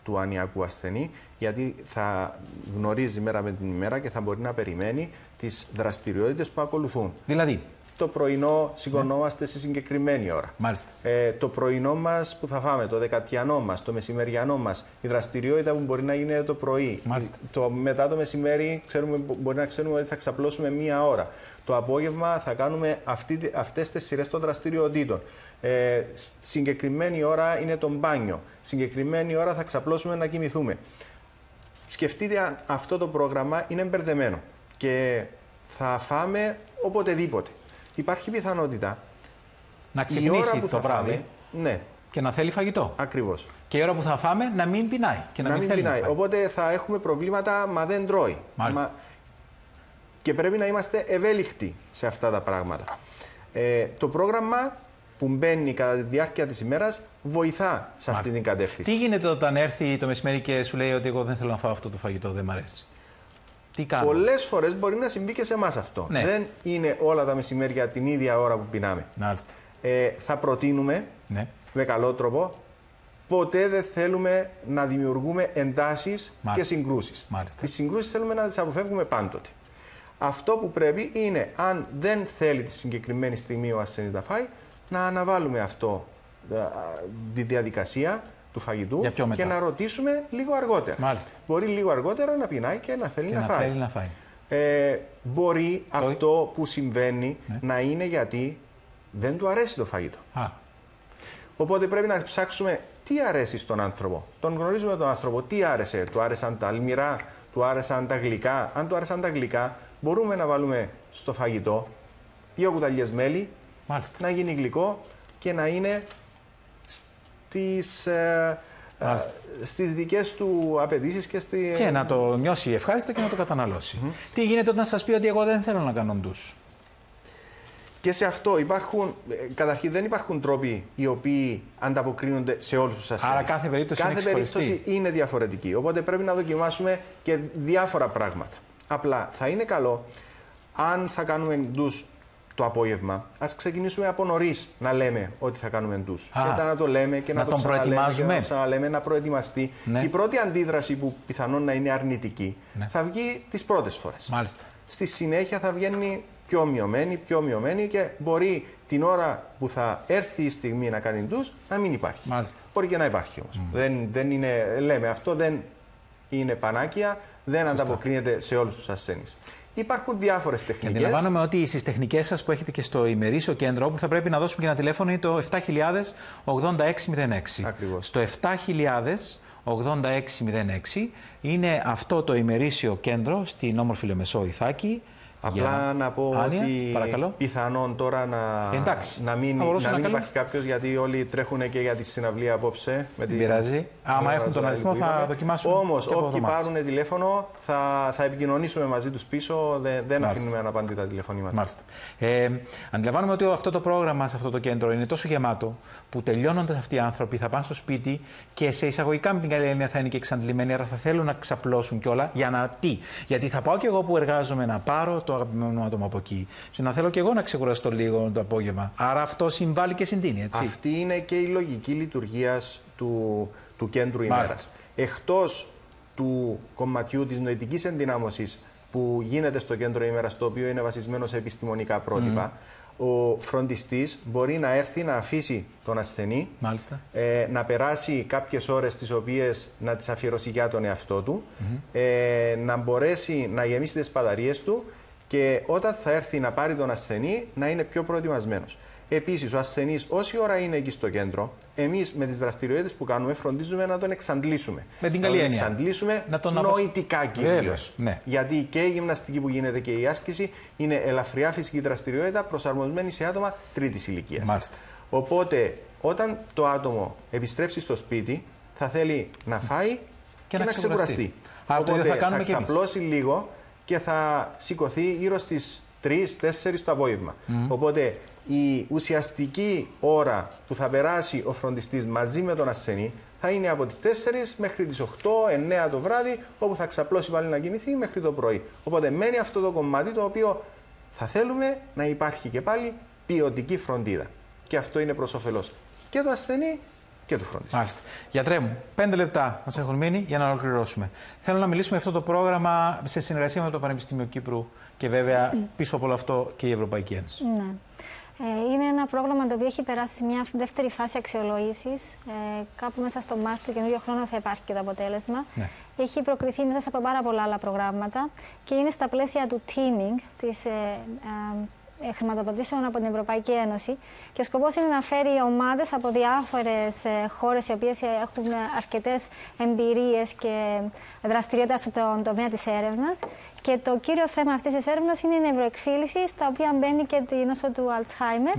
του ανιακού ασθενή, γιατί θα γνωρίζει μέρα με την ημέρα και θα μπορεί να περιμένει τις δραστηριότητες που ακολουθούν. Δηλαδή, το πρωινό σηκωνόμαστε σε συγκεκριμένη ώρα. Μάλιστα. Ε, το πρωινό μας που θα φάμε, το δεκατιανό μας, το μεσημεριανό μας, η δραστηριότητα που μπορεί να γίνει το πρωί. Μάλιστα. Το, μετά το μεσημέρι ξέρουμε, μπορεί να ξέρουμε ότι θα ξαπλώσουμε μία ώρα. Το απόγευμα θα κάνουμε αυτές τις σειρές των δραστηριοτήτων. Ε, συγκεκριμένη ώρα είναι το μπάνιο. Συγκεκριμένη ώρα θα ξαπλώσουμε να κοιμηθούμε. Σκεφτείτε αν αυτό το πρόγραμμα είναι μπερδεμένο και θα φάμε οποτεδήποτε υπάρχει πιθανότητα να ξυπνήσει το βράδυ ναι. και να θέλει φαγητό. Ακριβώς. Και η ώρα που θα φάμε να μην πεινάει. Και να, να μην, μην πεινάει. Οπότε θα έχουμε προβλήματα, μα δεν τρώει. Μάλιστα. Και πρέπει να είμαστε ευέλικτοι σε αυτά τα πράγματα. Ε, το πρόγραμμα που μπαίνει κατά τη διάρκεια της ημέρας βοηθά σε αυτή την κατεύθυνση. Τι γίνεται όταν έρθει το μεσημέρι και σου λέει ότι εγώ δεν θέλω να φάω αυτό το φαγητό, δεν μ' αρέσει; Τι Πολλές φορές μπορεί να συμβεί και σε εμάς αυτό. Ναι. Δεν είναι όλα τα μεσημέρια την ίδια ώρα που πεινάμε. Μάλιστα. Ε, θα προτείνουμε ναι. με καλό τρόπο ποτέ δεν θέλουμε να δημιουργούμε εντάσεις και συγκρούσεις. Τις συγκρούσεις θέλουμε να τις αποφεύγουμε πάντοτε. Αυτό που πρέπει είναι, αν δεν θέλει τη συγκεκριμένη στιγμή ο ασθενής να φάει, να αναβάλουμε αυτό τη διαδικασία του φαγητού και να ρωτήσουμε λίγο αργότερα. Μάλιστα. Μπορεί λίγο αργότερα να πεινάει και να θέλει, και να, να φάει. θέλει να φάει. Ε, μπορεί αυτό που συμβαίνει ναι. να είναι γιατί δεν του αρέσει το φαγητό. Α. Οπότε πρέπει να ψάξουμε τι αρέσει στον άνθρωπο. Τον γνωρίζουμε τον άνθρωπο. Τι άρεσε; Του άρεσαν τα αλμυρά, του άρεσαν τα γλυκά; Αν του άρεσαν τα γλυκά, μπορούμε να βάλουμε στο φαγητό δύο κουταλιές μέλι, Μάλιστα. να γίνει γλυκό και να είναι στις, ε, ε στις δικές του απαιτήσεις και στη... Και να το νιώσει ευχάριστα και να το καταναλώσει. Τι γίνεται όταν σας πει ότι εγώ δεν θέλω να κάνω ντους; Και σε αυτό υπάρχουν, ε, καταρχήν δεν υπάρχουν τρόποι οι οποίοι ανταποκρίνονται σε όλους τους ασθενείς. Άρα κάθε περίπτωση, κάθε είναι, περίπτωση είναι διαφορετική. Οπότε πρέπει να δοκιμάσουμε και διάφορα πράγματα. Απλά θα είναι καλό αν θα κάνουμε ντους το απόγευμα, ας ξεκινήσουμε από νωρίς να λέμε ότι θα κάνουμε ντου. Μετά να το λέμε και να, να το ξαναλέμε και να το ξαναλέμε, να προετοιμαστεί. Ναι. Η πρώτη αντίδραση που πιθανόν να είναι αρνητική ναι. θα βγει τις πρώτες φορές. Στη συνέχεια θα βγαίνει πιο μειωμένη, πιο μειωμένη και μπορεί την ώρα που θα έρθει η στιγμή να κάνει ντους να μην υπάρχει. Μάλιστα. Μπορεί και να υπάρχει όμως. Δεν, δεν είναι, λέμε, αυτό δεν είναι πανάκια, δεν Σωστά. ανταποκρίνεται σε όλους τους ασθένειες. Υπάρχουν διάφορες τεχνικές. Αντιλαμβάνομαι ότι στις τεχνικές σας που έχετε και στο ημερήσιο κέντρο, όπου θα πρέπει να δώσουμε και ένα τηλέφωνο, είναι το 708606. Ακριβώς. Στο 708606 είναι αυτό το ημερήσιο κέντρο στην όμορφη Λεμεσό Ιθάκη. Απλά να πω Άνια, ότι παρακαλώ. πιθανόν τώρα να, να μην, να μην υπάρχει κάποιος γιατί όλοι τρέχουν και για τη συναυλία απόψε. Με την πειράζει. Άμα έχουν τον αριθμό θα δοκιμάσουν. Όμως, όποιοι πάρουν τηλέφωνο θα, θα επικοινωνήσουμε μαζί τους πίσω. Δεν, δεν αφήνουμε αναπαντή τα τηλεφωνήματα. Μάλιστα. Ε, αντιλαμβάνομαι ότι αυτό το πρόγραμμα σε αυτό το κέντρο είναι τόσο γεμάτο που τελειώνοντας αυτοί οι άνθρωποι θα πάνε στο σπίτι και σε εισαγωγικά με την καλή έννοια θα είναι και εξαντλημένοι. Άρα θα θέλουν να ξαπλώσουν κιόλα για να τι; Γιατί θα πάω κι εγώ που εργάζομαι να πάρω το αγαπημένο μου άτομο από εκεί. Και να θέλω κι εγώ να ξεκουραστώ λίγο το απόγευμα. Άρα αυτό συμβάλλει και συντείνει, έτσι. Αυτή είναι και η λογική λειτουργίας του, του κέντρου ημέρας. Εκτός του κομματιού της νοητικής ενδυνάμωσης που γίνεται στο κέντρο ημέρας, το οποίο είναι βασισμένο σε επιστημονικά πρότυπα, ο φροντιστής μπορεί να έρθει να αφήσει τον ασθενή, ε, να περάσει κάποιες ώρες τις οποίες να τις αφιερώσει για τον εαυτό του, ε, να μπορέσει να γεμίσει τις μπαταρίε του και όταν θα έρθει να πάρει τον ασθενή να είναι πιο προετοιμασμένος. Επίσης, ο ασθενής, όση ώρα είναι εκεί στο κέντρο, εμείς με τις δραστηριότητες που κάνουμε φροντίζουμε να τον εξαντλήσουμε. Με την καλή έννοια. Να τον εξαντλήσουμε να τον νοητικά κυρίως. Ναι. Γιατί και η γυμναστική που γίνεται και η άσκηση είναι ελαφριά φυσική δραστηριότητα προσαρμοσμένη σε άτομα τρίτης ηλικίας. Οπότε, όταν το άτομο επιστρέψει στο σπίτι, θα θέλει να φάει και, να, ξεκουραστεί. Άρα Οπότε, θα, κάνουμε θα ξαπλώσει λίγο και θα σηκωθεί γύρω στις 3-4 το απόγευμα. Οπότε η ουσιαστική ώρα που θα περάσει ο φροντιστής μαζί με τον ασθενή θα είναι από τις 4 μέχρι τις 8-9 το βράδυ όπου θα ξαπλώσει πάλι να κοιμηθεί μέχρι το πρωί. Οπότε μένει αυτό το κομμάτι το οποίο θα θέλουμε να υπάρχει και πάλι ποιοτική φροντίδα. Και αυτό είναι προς όφελος και του ασθενή και του φροντιστή. Μάλιστα. Γιατρέ μου, πέντε λεπτά μας έχουν μείνει για να ολοκληρώσουμε. Θέλω να μιλήσουμε για αυτό το πρόγραμμα σε συνεργασία με το Πανεπιστήμιο Κύπρου και βέβαια πίσω από όλο αυτό και η Ευρωπαϊκή Ένωση. Ναι. Ε, είναι ένα πρόγραμμα το οποίο έχει περάσει μια δεύτερη φάση αξιολόγησης. Ε, κάπου μέσα στο Μάρτιο του καινούριο χρόνο θα υπάρχει και το αποτέλεσμα. Ναι. Έχει προκριθεί μέσα από πάρα πολλά άλλα προγράμματα και είναι στα πλαίσια του teaming, της ε, ε ε, χρηματοδοτήσεων από την Ευρωπαϊκή Ένωση και ο σκοπός είναι να φέρει ομάδες από διάφορες ε, χώρες οι οποίες έχουν αρκετές εμπειρίες και δραστηριότητα στον τομέα της έρευνας και το κύριο θέμα αυτής της έρευνας είναι η νευροεκφύλιση στα οποία μπαίνει και το νόσο του Αλτσχάιμερ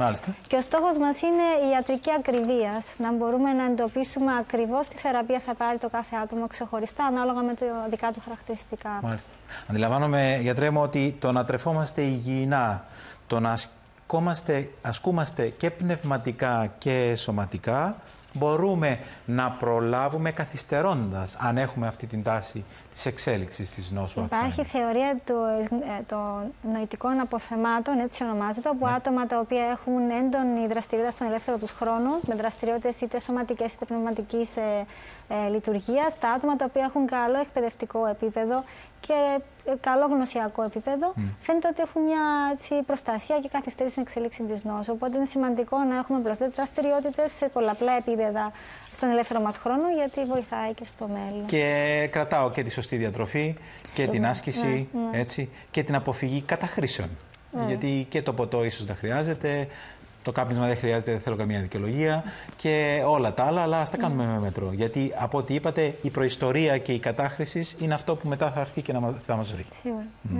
και ο στόχος μας είναι η ιατρική ακριβία, να μπορούμε να εντοπίσουμε ακριβώς τι θεραπεία θα πάρει το κάθε άτομο ξεχωριστά ανάλογα με το δικά του χαρακτηριστικά. Μάλιστα. Αντιλαμβάνομαι, γιατρέ μου, ότι το να τρεφόμαστε υγιεινά, το να ασκούμαστε, ασκούμαστε και πνευματικά και σωματικά μπορούμε να προλάβουμε καθυστερώντας αν έχουμε αυτή την τάση της εξέλιξης της νόσου Υπάρχει θεωρία ε, των νοητικών αποθεμάτων, έτσι ονομάζεται, όπου ναι. άτομα τα οποία έχουν έντονη δραστηριότητα στον ελεύθερο τους χρόνο, με δραστηριότητες είτε σωματικές είτε πνευματικής ε, ε, λειτουργίας, τα άτομα τα οποία έχουν καλό εκπαιδευτικό επίπεδο και ε, καλό γνωσιακό επίπεδο, mm. φαίνεται ότι έχουν μια έτσι, προστασία και καθυστέρηση στην εξέλιξη της νόσου. Οπότε είναι σημαντικό να έχουμε προσθέτει δραστηριότητες σε πολλαπλά επίπεδα στον ελεύθερο μας χρόνο, γιατί βοηθάει και στο μέλλον. Και κρατάω και τη σωστή διατροφή και την άσκηση ναι, ναι. Έτσι, και την αποφυγή καταχρήσεων. Ναι. Γιατί και το ποτό ίσως δεν χρειάζεται, το κάπνισμα δεν χρειάζεται, δεν θέλω καμία δικαιολογία και όλα τα άλλα, αλλά ας τα κάνουμε με μέτρο. Γιατί από ό,τι είπατε, η προϊστορία και η κατάχρησης είναι αυτό που μετά θα έρθει και να θα μας βρει. Σίγουρα. Mm.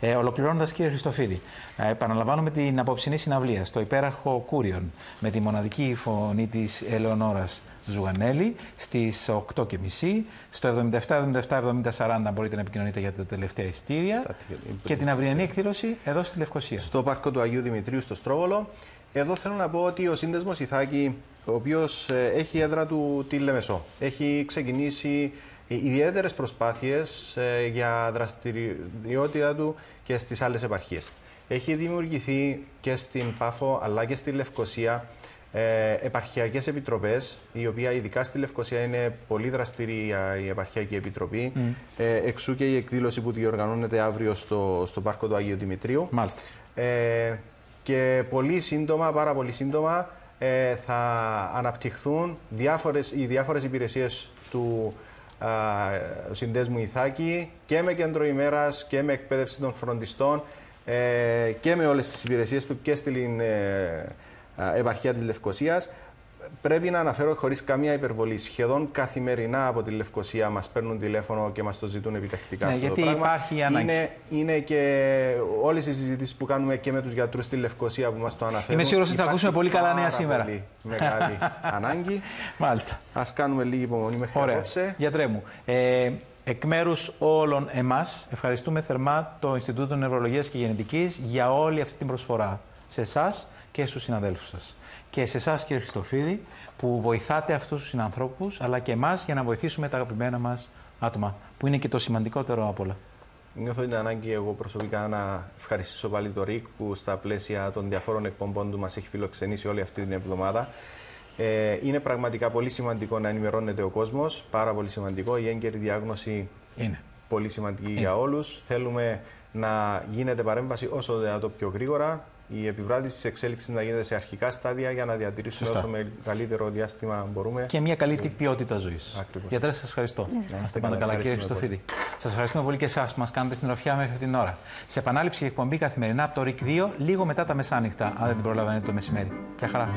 Ε, Ολοκληρώνοντας, κύριε Χριστοφίδη, ε, επαναλαμβάνουμε την απόψινή συναυλία στο υπέραχο Κούριον με τη μοναδική φωνή της Ελεονόρας Ζουγανέλη στις 8.30. Στο 77-77-70-40 μπορείτε να επικοινωνείτε για τα τελευταία ειστήρια. Και την αυριανή εκδήλωση εδώ στη Λευκοσία. Στο πάρκο του Αγίου Δημητρίου στο Στρόβολο. Εδώ θέλω να πω ότι ο σύνδεσμος Ιθάκη, ο οποίος ε, έχει έδρα του τη Λεμεσό, έχει ξεκινήσει ιδιαίτερες προσπάθειες ε, για δραστηριότητα του και στις άλλες επαρχίες. Έχει δημιουργηθεί και στην Πάφο αλλά και στη Λευκοσία ε, επαρχιακές επιτροπές, η οποία ειδικά στη Λευκοσία είναι πολύ δραστηρία η Επαρχιακή Επιτροπή. Ε, εξού και η εκδήλωση που διοργανώνεται αύριο στο, στο Πάρκο του Αγίου Δημητρίου. Μάλιστα. Ε, και πολύ σύντομα, πάρα πολύ σύντομα, ε, θα αναπτυχθούν διάφορες, οι διάφορες υπηρεσίες του α, Συνδέσμου Ιθάκη και με κέντρο ημέρας και με εκπαίδευση των φροντιστών ε, και με όλες τις υπηρεσίες του και στην ε, επαρχία της Λευκοσίας πρέπει να αναφέρω χωρίς καμία υπερβολή. Σχεδόν καθημερινά από τη Λευκοσία μας παίρνουν τηλέφωνο και μας το ζητούν επιτακτικά. Ναι, αυτό γιατί το πράγμα. υπάρχει ανάγκη. Είναι, είναι και όλες οι συζητήσεις που κάνουμε και με τους γιατρούς στη Λευκοσία που μας το αναφέρουν. Είμαι σίγουρος ότι θα ακούσουμε πολύ καλά νέα σήμερα. Πολύ μεγάλη ανάγκη. Μάλιστα. Α κάνουμε λίγη υπομονή μέχρι Ωραία. απόψε. Γιατρέ μου, ε, εκ μέρους όλων εμάς, ευχαριστούμε θερμά το Ινστιτούτο Νευρολογίας και Γενετικής για όλη αυτή την προσφορά σε εσάς και στους συναδέλφους σας και σε εσάς, κύριε Χριστοφίδη, που βοηθάτε αυτούς τους συνανθρώπους, αλλά και εμάς για να βοηθήσουμε τα αγαπημένα μας άτομα, που είναι και το σημαντικότερο από όλα. Νιώθω την ανάγκη εγώ προσωπικά να ευχαριστήσω πάλι το ΡΙΚ που στα πλαίσια των διαφόρων εκπομπών του μας έχει φιλοξενήσει όλη αυτή την εβδομάδα. Ε, είναι πραγματικά πολύ σημαντικό να ενημερώνεται ο κόσμος. Πάρα πολύ σημαντικό. Η έγκαιρη διάγνωση είναι πολύ σημαντική για όλους. Θέλουμε να γίνεται παρέμβαση όσο δυνατό πιο γρήγορα η επιβράδυση της εξέλιξης να γίνεται σε αρχικά στάδια για να διατηρήσουμε Σωστά. όσο μεγαλύτερο διάστημα μπορούμε. Και μια καλή ποιότητα ζωής. Γιατρέ, σας ευχαριστώ. Να είστε πάντα καλά, κύριε Χριστοφίδη. Σας ευχαριστούμε πολύ και εσάς που μας κάνετε στην τροφιά μέχρι την ώρα. Σε επανάληψη εκπομπή καθημερινά από το ΡΙΚ 2, λίγο μετά τα μεσάνυχτα, αν δεν την προλαβαίνετε το μεσημέρι. Γεια χαρά.